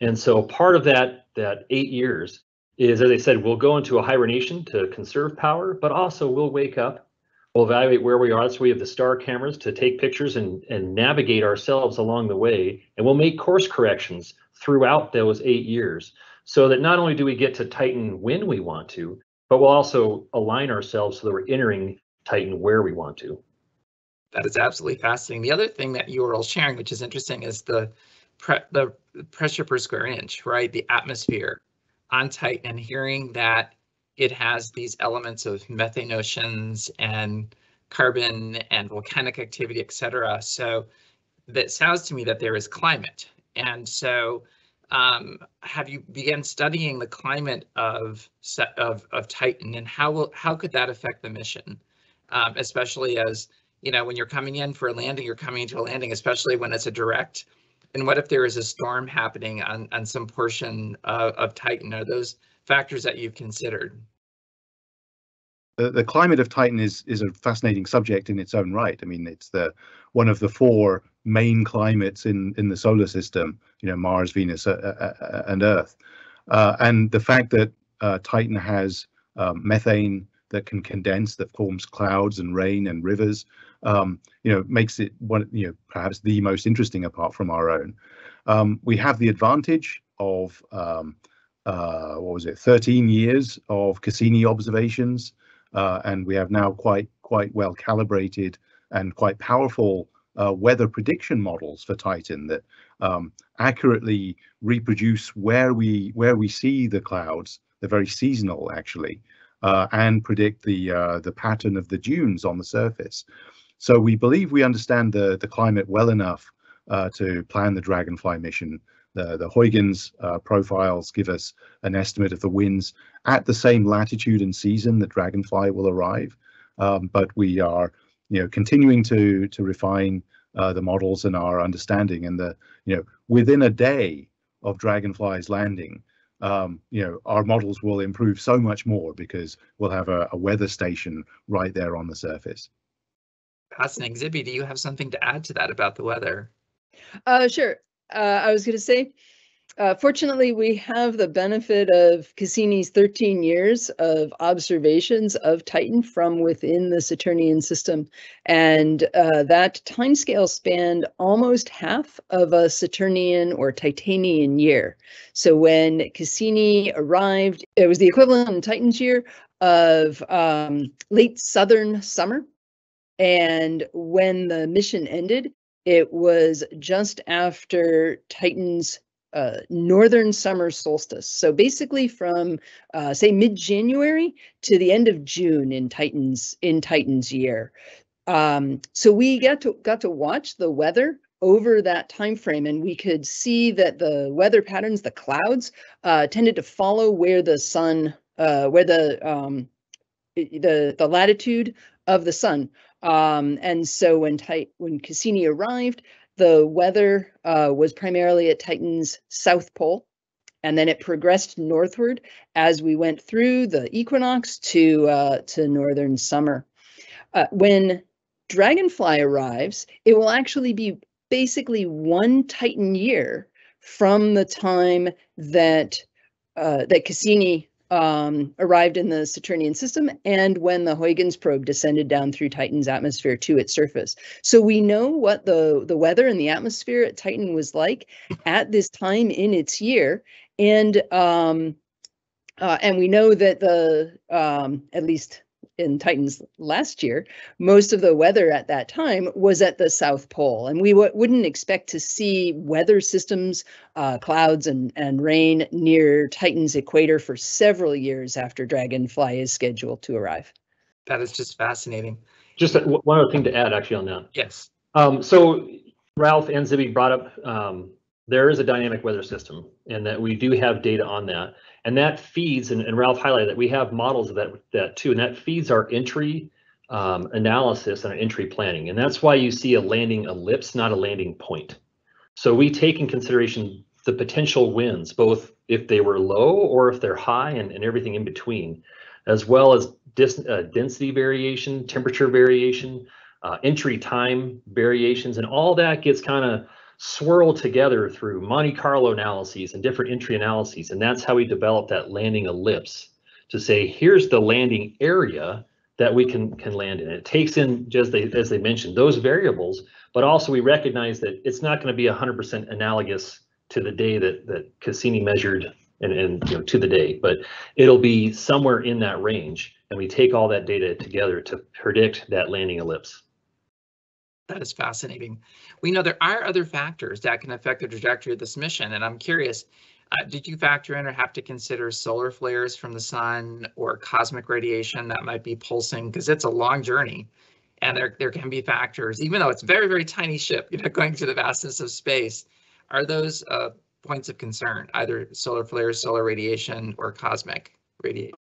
And so part of that that eight years is, as I said, we'll go into a hibernation to conserve power, but also we'll wake up We'll evaluate where we are. So we have the star cameras to take pictures and, and navigate ourselves along the way. And we'll make course corrections throughout those eight years so that not only do we get to Titan when we want to, but we'll also align ourselves so that we're entering Titan where we want to. That is absolutely fascinating. The other thing that you were all sharing, which is interesting, is the pre the pressure per square inch, right? The atmosphere on Titan and hearing that it has these elements of methane oceans and carbon and volcanic activity, etc. So that sounds to me that there is climate. And so um, have you begun studying the climate of, of, of Titan and how will how could that affect the mission? Um, especially as you know, when you're coming in for a landing, you're coming into a landing, especially when it's a direct. And what if there is a storm happening on, on some portion of, of Titan? Are those factors that you've considered? The, the climate of Titan is is a fascinating subject in its own right. I mean, it's the one of the four main climates in in the solar system. You know, Mars, Venus, uh, uh, uh and Earth. Uh, and the fact that uh, Titan has um, methane that can condense, that forms clouds and rain and rivers, um, you know, makes it one, you know, perhaps the most interesting apart from our own. Um, we have the advantage of um, uh, what was it, 13 years of Cassini observations, uh, and we have now quite quite well calibrated and quite powerful uh, weather prediction models for Titan that um, accurately reproduce where we where we see the clouds. They're very seasonal actually, uh, and predict the uh, the pattern of the dunes on the surface. So we believe we understand the the climate well enough uh, to plan the Dragonfly mission. The the Huygens uh, profiles give us an estimate of the winds at the same latitude and season that Dragonfly will arrive. Um, but we are you know continuing to to refine uh, the models and our understanding and the you know within a day of dragonflies landing um, you know our models will improve so much more because we'll have a, a weather station right there on the surface. Fascinating Zibi do you have something to add to that about the weather? Uh sure uh, i was going to say uh, fortunately, we have the benefit of Cassini's 13 years of observations of Titan from within the Saturnian system. And uh, that timescale spanned almost half of a Saturnian or Titanian year. So when Cassini arrived, it was the equivalent in Titan's year of um, late southern summer. And when the mission ended, it was just after Titan's uh, northern summer solstice. So basically from uh, say mid-January to the end of June in Titan's in Titan's year. Um, so we got to got to watch the weather over that time frame and we could see that the weather patterns the clouds uh, tended to follow where the sun uh, where the um, the the latitude of the sun um, and so when when cassini arrived the weather uh, was primarily at Titan's south pole, and then it progressed northward as we went through the equinox to uh, to northern summer. Uh, when Dragonfly arrives, it will actually be basically one Titan year from the time that uh, that Cassini um, arrived in the Saturnian system and when the Huygens probe descended down through Titan's atmosphere to its surface. So we know what the, the weather and the atmosphere at Titan was like at this time in its year. And um, uh, and we know that the um, at least in Titans last year, most of the weather at that time was at the South Pole. And we w- wouldn't expect to see weather systems, uh, clouds, and, and rain near Titan's equator for several years after Dragonfly is scheduled to arrive. That is just fascinating. Just a, one other thing to add, actually, on that. Yes. Um, so Ralph and Zibi brought up um, there is a dynamic weather system, and that we do have data on that and that feeds and, and Ralph highlighted that we have models of that that too, and that feeds our entry um, analysis and our entry planning, and that's why you see a landing ellipse, not a landing point. So we take in consideration the potential winds, both if they were low or if they're high, and, and everything in between, as well as dis, uh, density variation, temperature variation, uh, entry time variations, and all that gets kind of swirled together through Monte Carlo analyses and different entry analyses. And that's how we develop that landing ellipse to say, here's the landing area that we can, can land in. It takes in, just as they mentioned, those variables, but also we recognize that it's not going to be 100% analogous to the day that, that Cassini measured and, and you know, to the day, but it'll be somewhere in that range. And we take all that data together to predict that landing ellipse. That is fascinating. We know there are other factors that can affect the trajectory of this mission, and I'm curious, uh, did you factor in or have to consider solar flares from the sun or cosmic radiation that might be pulsing? Because it's a long journey, and there, there can be factors, even though it's very, very tiny ship, you know, going through the vastness of space. Are those uh, points of concern, either solar flares, solar radiation, or cosmic radiation?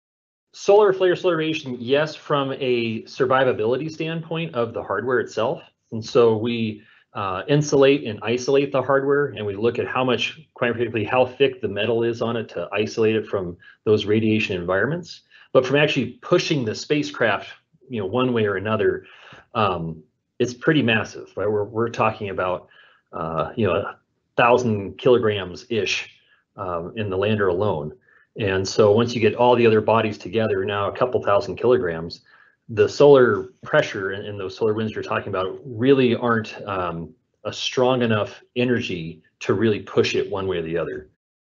solar flare solar radiation, yes, from a survivability standpoint of the hardware itself. And so we uh, insulate and isolate the hardware, and we look at how much, quite particularly, how thick the metal is on it to isolate it from those radiation environments. But from actually pushing the spacecraft, you know, one way or another, um, it's pretty massive, right? We're we're talking about, uh, you know, a thousand kilograms ish um, in the lander alone. And so once you get all the other bodies together, now a couple thousand kilograms, the solar pressure and, and those solar winds you're talking about really aren't um, a strong enough energy to really push it one way or the other.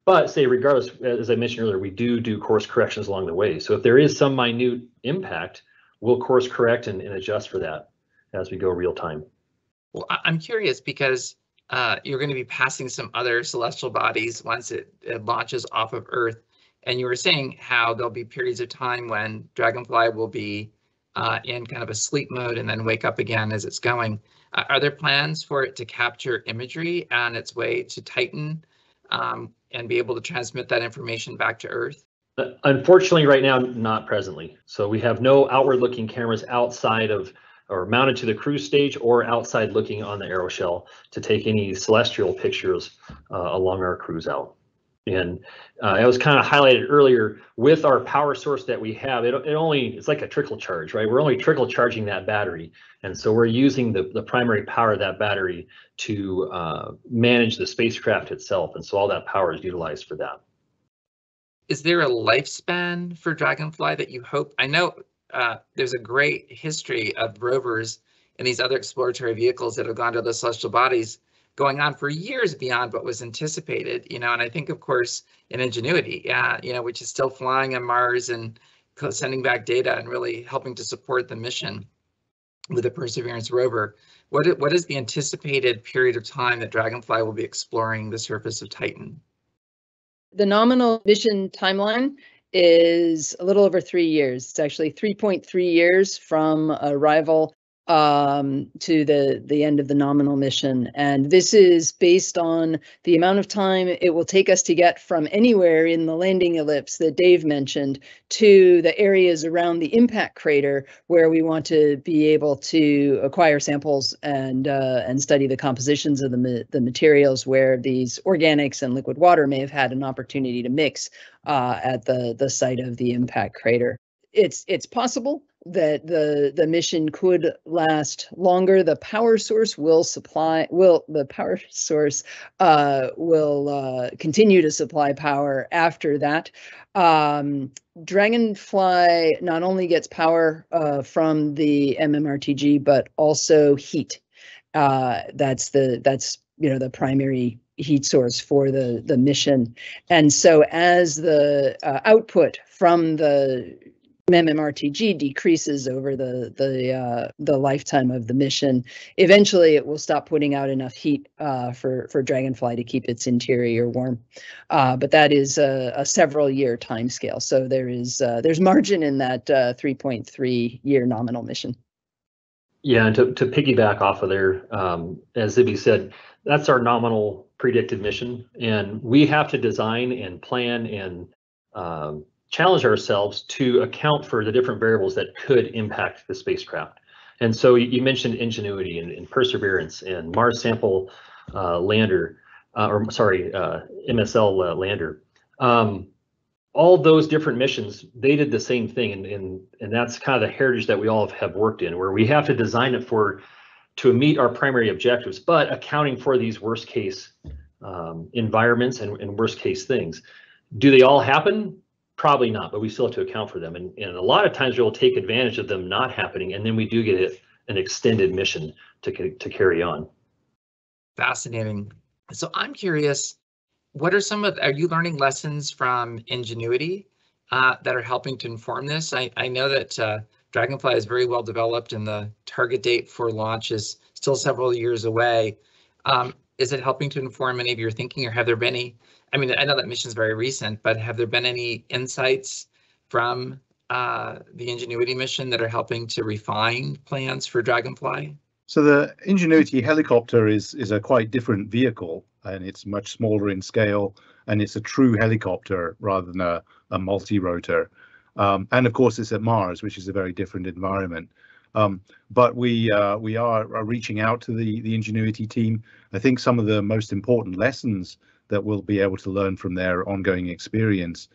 But say regardless, as I mentioned earlier, we do do course corrections along the way. So if there is some minute impact, we'll course correct and, and adjust for that as we go real time. Well, I'm curious because uh, you're going to be passing some other celestial bodies once it, it, launches off of Earth. And you were saying how there'll be periods of time when Dragonfly will be uh, in kind of a sleep mode and then wake up again as it's going. Uh, are there plans for it to capture imagery on its way to Titan um, and be able to transmit that information back to Earth? Uh, unfortunately, right now, not presently. So we have no outward looking cameras outside of or mounted to the cruise stage or outside looking on the aeroshell to take any celestial pictures uh, along our cruise out. And uh, it was kind of highlighted earlier with our power source that we have, it, it only, it's like a trickle charge, right? We're only trickle charging that battery. And so we're using the, the primary power of that battery to uh, manage the spacecraft itself. And so all that power is utilized for that. Is there a lifespan for Dragonfly that you hope? I know uh, there's a great history of rovers and these other exploratory vehicles that have gone to the celestial bodies going on for years beyond what was anticipated, you know, and I think of course in Ingenuity, yeah, you know, which is still flying on Mars and sending back data and really helping to support the mission with the Perseverance rover. What, what is the anticipated period of time that Dragonfly will be exploring the surface of Titan? The nominal mission timeline is a little over three years. It's actually 3.3 years from arrival um, to the the end of the nominal mission, and this is based on the amount of time it will take us to get from anywhere in the landing ellipse that Dave mentioned to the areas around the impact crater where we want to be able to acquire samples and uh, and study the compositions of the the materials where these organics and liquid water may have had an opportunity to mix uh, at the the site of the impact crater. It's it's possible that the the mission could last longer. The power source will supply will the power source uh, will uh, continue to supply power after that. Um, Dragonfly not only gets power uh, from the MMRTG but also heat. Uh, that's the that's you know the primary heat source for the the mission and so as the uh, output from the MMRTG decreases over the the uh, the lifetime of the mission. Eventually, it will stop putting out enough heat uh, for for Dragonfly to keep its interior warm, uh, but that is a, a, several year time scale. So there is uh, there's margin in that uh, 3.3 year nominal mission. Yeah, and to, to piggyback off of there, um, as Zibi said, that's our nominal predicted mission, and we have to design and plan and um, challenge ourselves to account for the different variables that could impact the spacecraft. And so you mentioned Ingenuity and, and Perseverance and Mars Sample uh, Lander, uh, or sorry, uh, MSL uh, Lander. Um, all those different missions, they did the same thing, and, and and that's kind of the heritage that we all have worked in, where we have to design it for to meet our primary objectives, but accounting for these worst case um, environments and, and worst case things. Do they all happen? Probably not, but we still have to account for them. And, and a lot of times we'll take advantage of them not happening, and then we do get it, an extended mission to, to carry on. Fascinating. So I'm curious, what are some of, are you learning lessons from Ingenuity uh, that are helping to inform this? I, I know that uh, Dragonfly is very well developed and the target date for launch is still several years away. Um, is it helping to inform any of your thinking or have there been any I mean, I know that mission is very recent, but have there been any insights from uh, the Ingenuity mission that are helping to refine plans for Dragonfly? So the Ingenuity helicopter is is a quite different vehicle, and it's much smaller in scale, and it's a true helicopter rather than a, a multi-rotor. Um, and of course, it's at Mars, which is a very different environment. Um, but we uh, we are, are, reaching out to the the Ingenuity team. I think some of the most important lessons that we'll be able to learn from their ongoing experience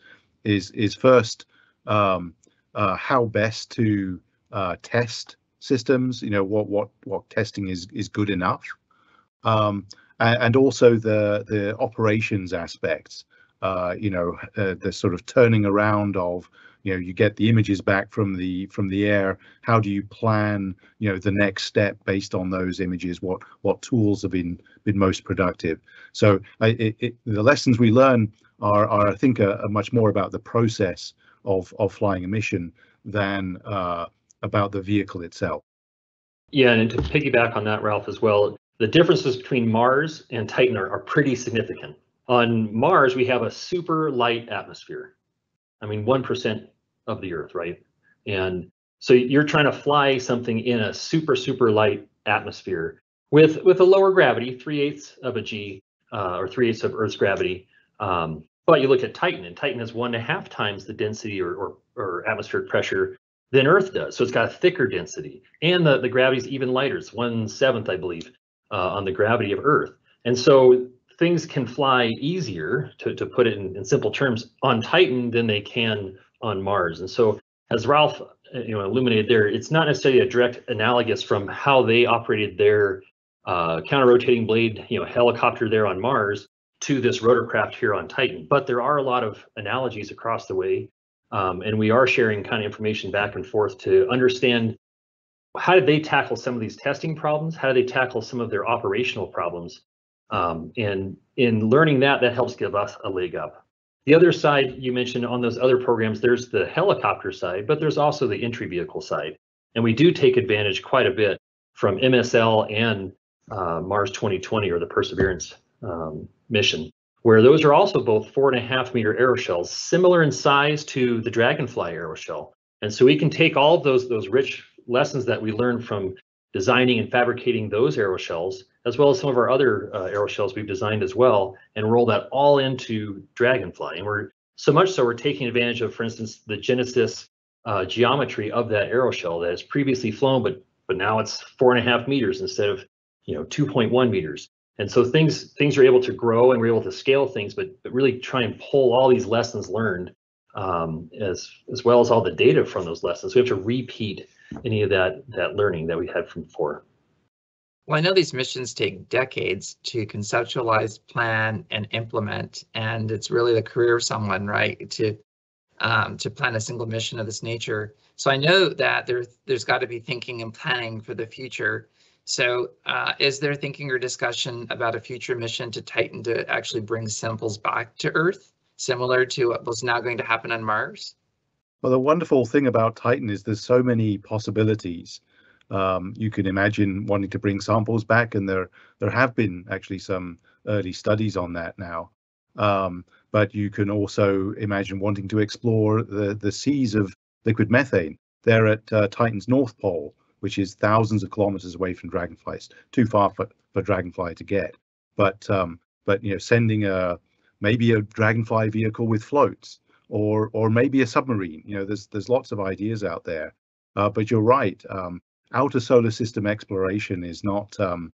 is is first um, uh, how best to uh, test systems. You know what what what testing is is good enough, um, and, and, also the the operations aspects. Uh, you know uh, the sort of turning around of you know you get the images back from the from the air how do you plan you know the next step based on those images what what tools have been been most productive. So I, it, it, the lessons we learn are, are i think a, a much more about the process of of flying a mission than uh, about the vehicle itself. Yeah and to piggyback on that ralph as well the differences between mars and titan are, are pretty significant. On mars we have a super light atmosphere. I mean, 1% of the Earth, right? And so you're trying to fly something in a super, super light atmosphere with with a lower gravity, three eighths of a g uh, or three eighths of Earth's gravity. Um, but you look at Titan, and Titan has one and a half times the density or, or, or atmospheric pressure than Earth does. So it's got a thicker density, and the the gravity is even lighter. It's one seventh, I believe, uh, on the gravity of Earth. And so things can fly easier, to, to put it in, in simple terms, on Titan than they can on Mars. And so as Ralph uh, you know illuminated there, it's not necessarily a direct analogous from how they operated their uh, counter-rotating blade, you know, helicopter there on Mars to this rotorcraft here on Titan. But there are a lot of analogies across the way, um, and we are sharing kind of information back and forth to understand how did they tackle some of these testing problems? How do they tackle some of their operational problems? Um, and in learning that, that helps give us a leg up. The other side you mentioned on those other programs, there's the helicopter side, but there's also the entry vehicle side. And we do take advantage quite a bit from MSL and uh, Mars 2020 or the Perseverance um, mission, where those are also both four and a half meter aeroshells, similar in size to the Dragonfly aeroshell. And so we can take all of those, those rich lessons that we learned from designing and fabricating those aeroshells as well as some of our other uh, aeroshells we've designed as well, and roll that all into Dragonfly. And we're so much so we're taking advantage of, for instance, the Genesis uh, geometry of that aeroshell that has previously flown, but but now it's four and a half meters instead of you know 2.1 meters. And so things things are able to grow and we're able to scale things, but but really try and pull all these lessons learned um, as as well as all the data from those lessons. We have to repeat any of that that learning that we had from before. Well, I know these missions take decades to conceptualize, plan, and implement, and it's really the career of someone, right, to um, to plan a single mission of this nature. So I know that there's there's got to be thinking and planning for the future. So uh, is there thinking or discussion about a future mission to Titan to actually bring samples back to Earth, similar to what was now going to happen on Mars? Well, the wonderful thing about Titan is there's so many possibilities um, you can imagine wanting to bring samples back, and there there have been actually some early studies on that now. Um, but you can also imagine wanting to explore the the seas of liquid methane. They're at uh, Titan's North Pole, which is thousands of kilometers away from Dragonflies, too far for, for Dragonfly to get. But um, but you know, sending a maybe a Dragonfly vehicle with floats, or or maybe a submarine. You know, there's there's lots of ideas out there. Uh, but you're right. Um, outer solar system exploration is not um,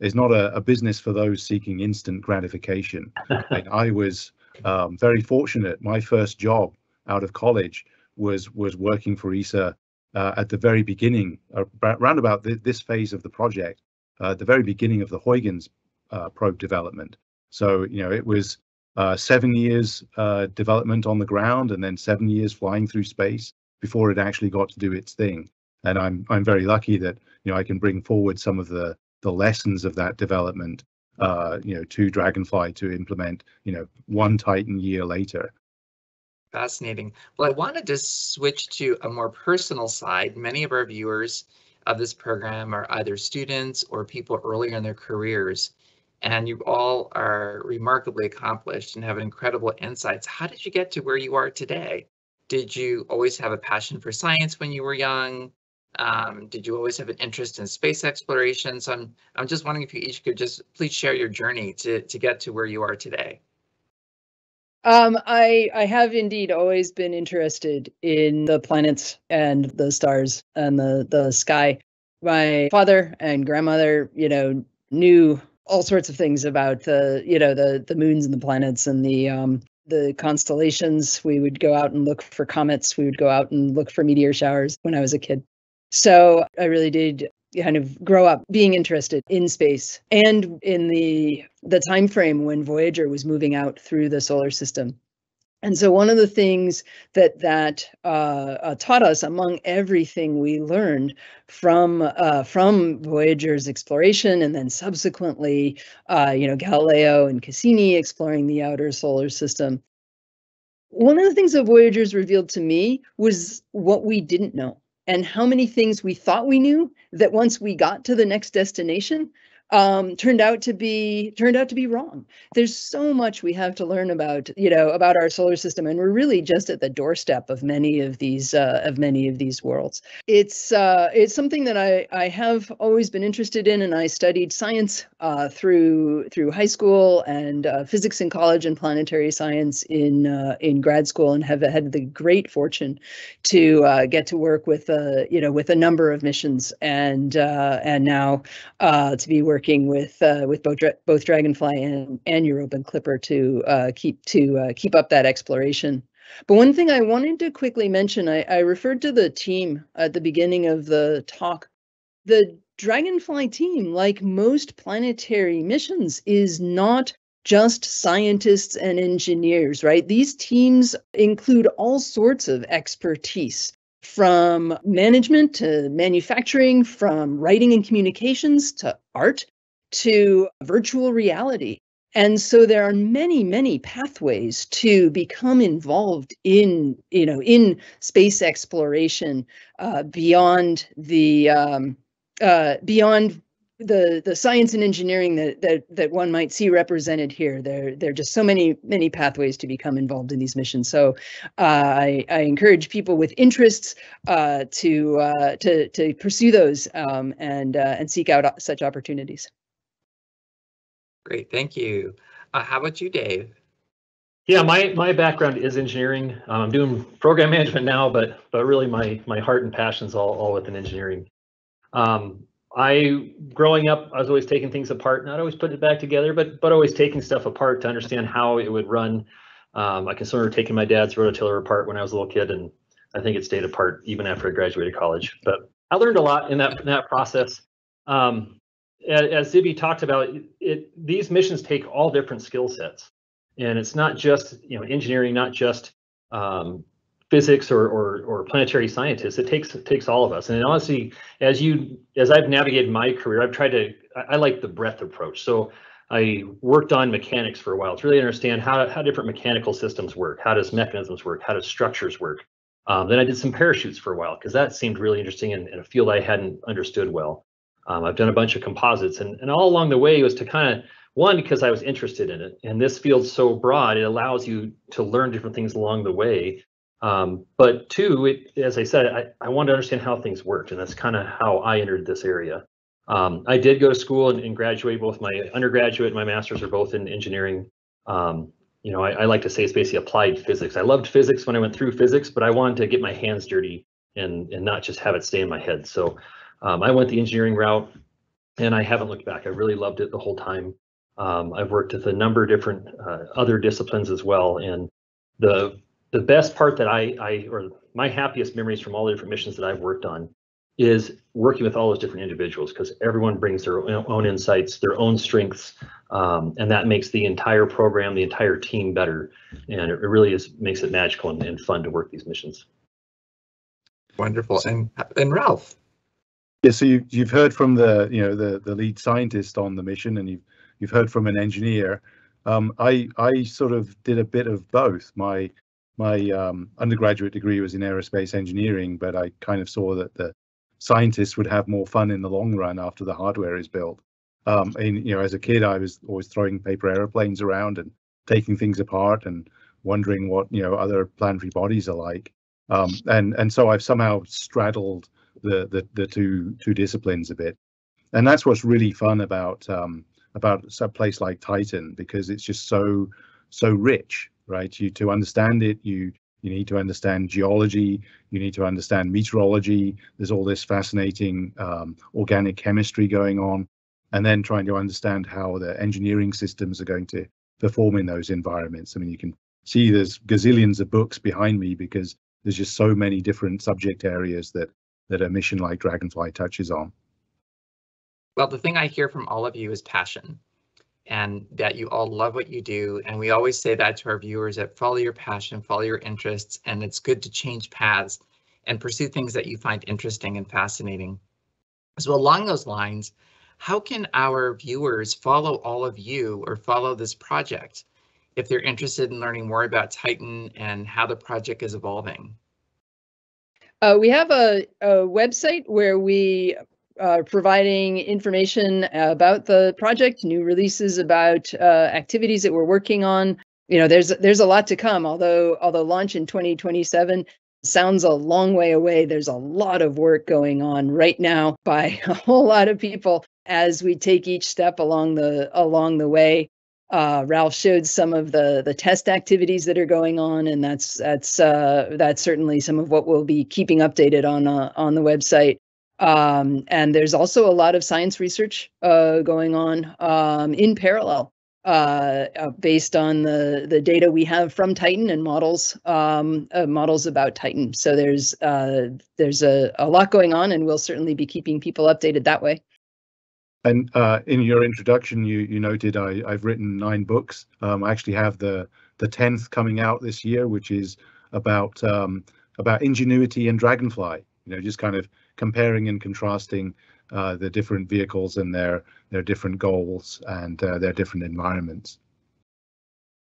is not a, a, business for those seeking instant gratification. like I was um, very fortunate. My first job out of college was was working for ESA uh, at the very beginning, uh, around about th this phase of the project, uh, the very beginning of the Huygens uh, probe development. So you know it was uh, seven years development on the ground and then seven years flying through space before it actually got to do its thing and I'm I'm very lucky that you know I can bring forward some of the the lessons of that development uh, you know to Dragonfly to implement you know one Titan year later. Fascinating. Well, I wanted to switch to a more personal side. Many of our viewers of this program are either students or people earlier in their careers, and you all are remarkably accomplished and have incredible insights. How did you get to where you are today? Did you always have a passion for science when you were young? Um, did you always have an interest in space exploration? So I'm, I'm just wondering if you each could just please share your journey to, to get to where you are today. Um, I I have indeed always been interested in the planets and the stars and the the sky. My father and grandmother, you know, knew all sorts of things about the you know the the moons and the planets and the um the constellations. We would go out and look for comets. We would go out and look for meteor showers when I was a kid. So I really did kind of grow up being interested in space and in the the time frame when Voyager was moving out through the solar system. And so one of the things that that uh, uh, taught us, among everything we learned from uh, from Voyager's exploration, and then subsequently, uh, you know, Galileo and Cassini exploring the outer solar system. One of the things that Voyager's revealed to me was what we didn't know and how many things we thought we knew that once we got to the next destination um, turned out to be turned out to be wrong. There's so much we have to learn about, you know, about our solar system, and we're really just at the doorstep of many of these uh, of many of these worlds. It's uh, it's something that I I have always been interested in, and I studied science uh, through through high school and uh, physics in college and planetary science in uh, in grad school, and have had the great fortune to uh, get to work with you know with a number of missions, and and now to be working working with uh, with both both Dragonfly and and Europa and Clipper to uh, keep to uh, keep up that exploration. But one thing I wanted to quickly mention, I, I referred to the team at the beginning of the talk. The Dragonfly team, like most planetary missions, is not just scientists and engineers, right? These teams include all sorts of expertise from management to manufacturing, from writing and communications to art to virtual reality. And so there are many, many pathways to become involved in, you know, in space exploration uh, beyond the um, uh, beyond the the science and engineering that that that one might see represented here. There there are just so many many pathways to become involved in these missions. So uh, I I encourage people with interests uh, to uh, to to pursue those um, and uh, and seek out such opportunities. Great, thank you. Uh, how about you, Dave? Yeah, my my background is engineering. Um, I'm doing program management now, but but really my my heart and passion is all all within engineering. Um, I growing up, I was always taking things apart, not always putting it back together, but but always taking stuff apart to understand how it would run. Um, I can remember taking my dad's rototiller apart when I was a little kid, and I think it stayed apart even after I graduated college. But I learned a lot in that in that process. Um, as Zibi talked about, it, these missions take all different skill sets, and it's not just you know engineering, not just um, physics or, or, or planetary scientists. It takes it takes all of us. And honestly, as you as I've navigated my career, I've tried to I, I like the breadth approach. So I worked on mechanics for a while to really understand how how different mechanical systems work. How does mechanisms work? How does structures work? Um, then I did some parachutes for a while because that seemed really interesting in, in a field I hadn't understood well. Um, I've done a bunch of composites and, and all along the way was to kind of, one, because I was interested in it. And this field's so broad, it allows you to learn different things along the way. Um, but two, it, as I said, I, I wanted to understand how things worked. And that's kind of how I entered this area. Um, I did go to school and, and, graduate. Both my undergraduate and my master's are both in engineering. Um, you know, I, I, like to say it's basically applied physics. I loved physics when I went through physics, but I wanted to get my hands dirty and and not just have it stay in my head. So um, I went the engineering route and I haven't looked back. I really loved it the whole time. Um, I've worked with a number of different uh, other disciplines as well. And the the best part that I, I or my happiest memories from all the different missions that I've worked on is working with all those different individuals because everyone brings their own insights, their own strengths, um, and that makes the entire program, the entire team better. And it really is makes it magical and, and fun to work these missions. Wonderful. And and Ralph, yeah, so you, you've heard from the you know the the lead scientist on the mission, and you've you've heard from an engineer. Um, I I sort of did a bit of both. My my um, undergraduate degree was in aerospace engineering, but I kind of saw that the scientists would have more fun in the long run after the hardware is built. Um, and you know, as a kid, I was always throwing paper airplanes around and taking things apart and wondering what you know other planetary bodies are like. Um, and and so I've somehow straddled the the, the two two disciplines a bit, and that's what's really fun about um, about a place like Titan because it's just so so rich right? You to understand it, you you need to understand geology, you need to understand meteorology. There's all this fascinating um, organic chemistry going on, and then trying to understand how the engineering systems are going to perform in those environments. I mean, you can see there's gazillions of books behind me because there's just so many different subject areas that that a mission like Dragonfly touches on. Well, the thing I hear from all of you is passion and that you all love what you do. And we always say that to our viewers that follow your passion, follow your interests, and it's good to change paths and pursue things that you find interesting and fascinating. So along those lines, how can our viewers follow all of you or follow this project if they're interested in learning more about Titan and how the project is evolving? Uh, we have a, a website where we are providing information about the project, new releases about uh, activities that we're working on. You know, there's there's a lot to come. Although although launch in 2027 sounds a long way away, there's a lot of work going on right now by a whole lot of people as we take each step along the along the way. Uh, Ralph showed some of the the test activities that are going on, and that's that's uh, that's certainly some of what we'll be keeping updated on uh, on the website. Um, and there's also a lot of science research uh, going on um, in parallel uh, uh, based on the, the data we have from Titan and models um, models about Titan. So there's there's a, a lot going on, and we'll certainly be keeping people updated that way. And uh, in your introduction, you you noted I, I've written nine books. Um, I actually have the the tenth coming out this year, which is about um, about ingenuity and dragonfly. You know, just kind of comparing and contrasting uh, the different vehicles and their their different goals and uh, their different environments.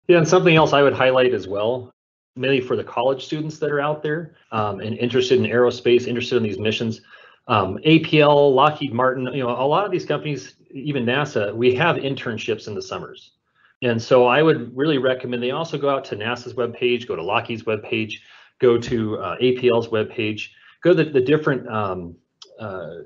Yeah, and something else I would highlight as well, mainly for the college students that are out there um, and interested in aerospace, interested in these missions. Um, APL, Lockheed Martin, you know, a lot of these companies, even NASA, we have internships in the summers. And so I would really recommend they also go out to NASA's webpage, go to Lockheed's webpage, go to uh, APL's webpage, go to the, the different um, uh,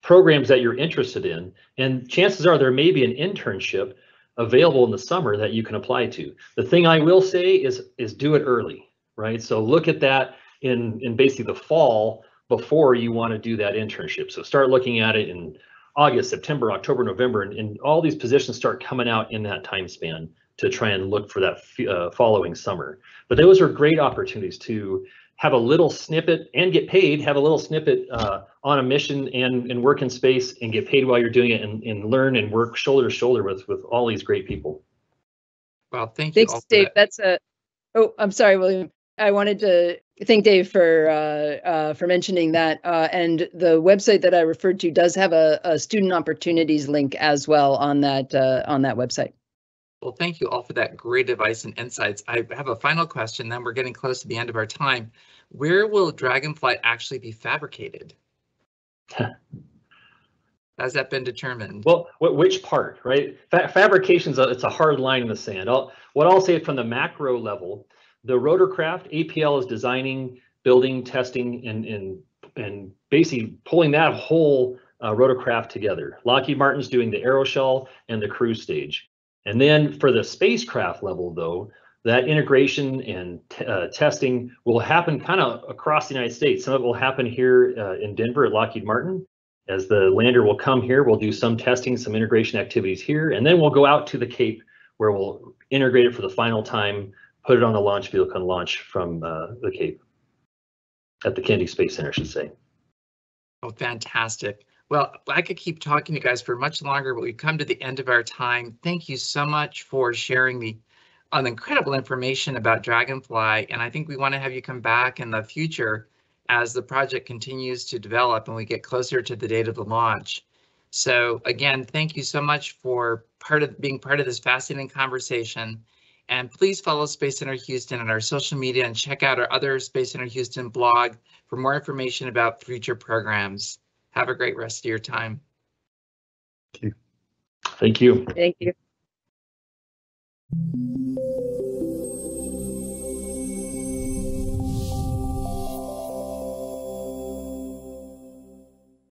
programs that you're interested in, and chances are there may be an internship available in the summer that you can apply to. The thing I will say is is do it early, right? So look at that in in basically the fall before you want to do that internship. So start looking at it in August, September, October, November, and, and all these positions start coming out in that time span to try and look for that uh, following summer. But those are great opportunities to have a little snippet and get paid, have a little snippet uh, on a mission and, and work in space and get paid while you're doing it and, and learn and work shoulder to shoulder with, with all these great people. Well, thank you. Thanks, Dave. That. That's a, oh, I'm sorry, William. I wanted to thank Dave for uh, uh, for mentioning that. Uh, and the website that I referred to does have a, a student opportunities link as well on that uh, on that website. Well, thank you all for that great advice and insights. I have a final question, then we're getting close to the end of our time. Where will Dragonfly actually be fabricated? Has that been determined? Well, which part, right? Fa fabrication's a, it's a hard line in the sand. I'll, what I'll say from the macro level, the rotorcraft APL is designing, building, testing, and and and basically pulling that whole uh, rotorcraft together. Lockheed Martin's doing the aeroshell and the cruise stage. And then for the spacecraft level, though, that integration and uh, testing will happen kind of across the United States. Some of it will happen here uh, in Denver at Lockheed Martin. As the lander will come here, we'll do some testing, some integration activities here, and then we'll go out to the Cape where we'll integrate it for the final time, put it on a launch vehicle and launch from uh, the Cape at the Kennedy Space Center, I should say. Oh, fantastic. Well, I could keep talking to you guys for much longer, but we've come to the end of our time. Thank you so much for sharing the on incredible information about Dragonfly, and I think we want to have you come back in the future as the project continues to develop and we get closer to the date of the launch. So again, thank you so much for part of being part of this fascinating conversation. And please follow Space Center Houston on our social media and check out our other Space Center Houston blog for more information about future programs. Have a great rest of your time. Thank you. Thank you. Thank you.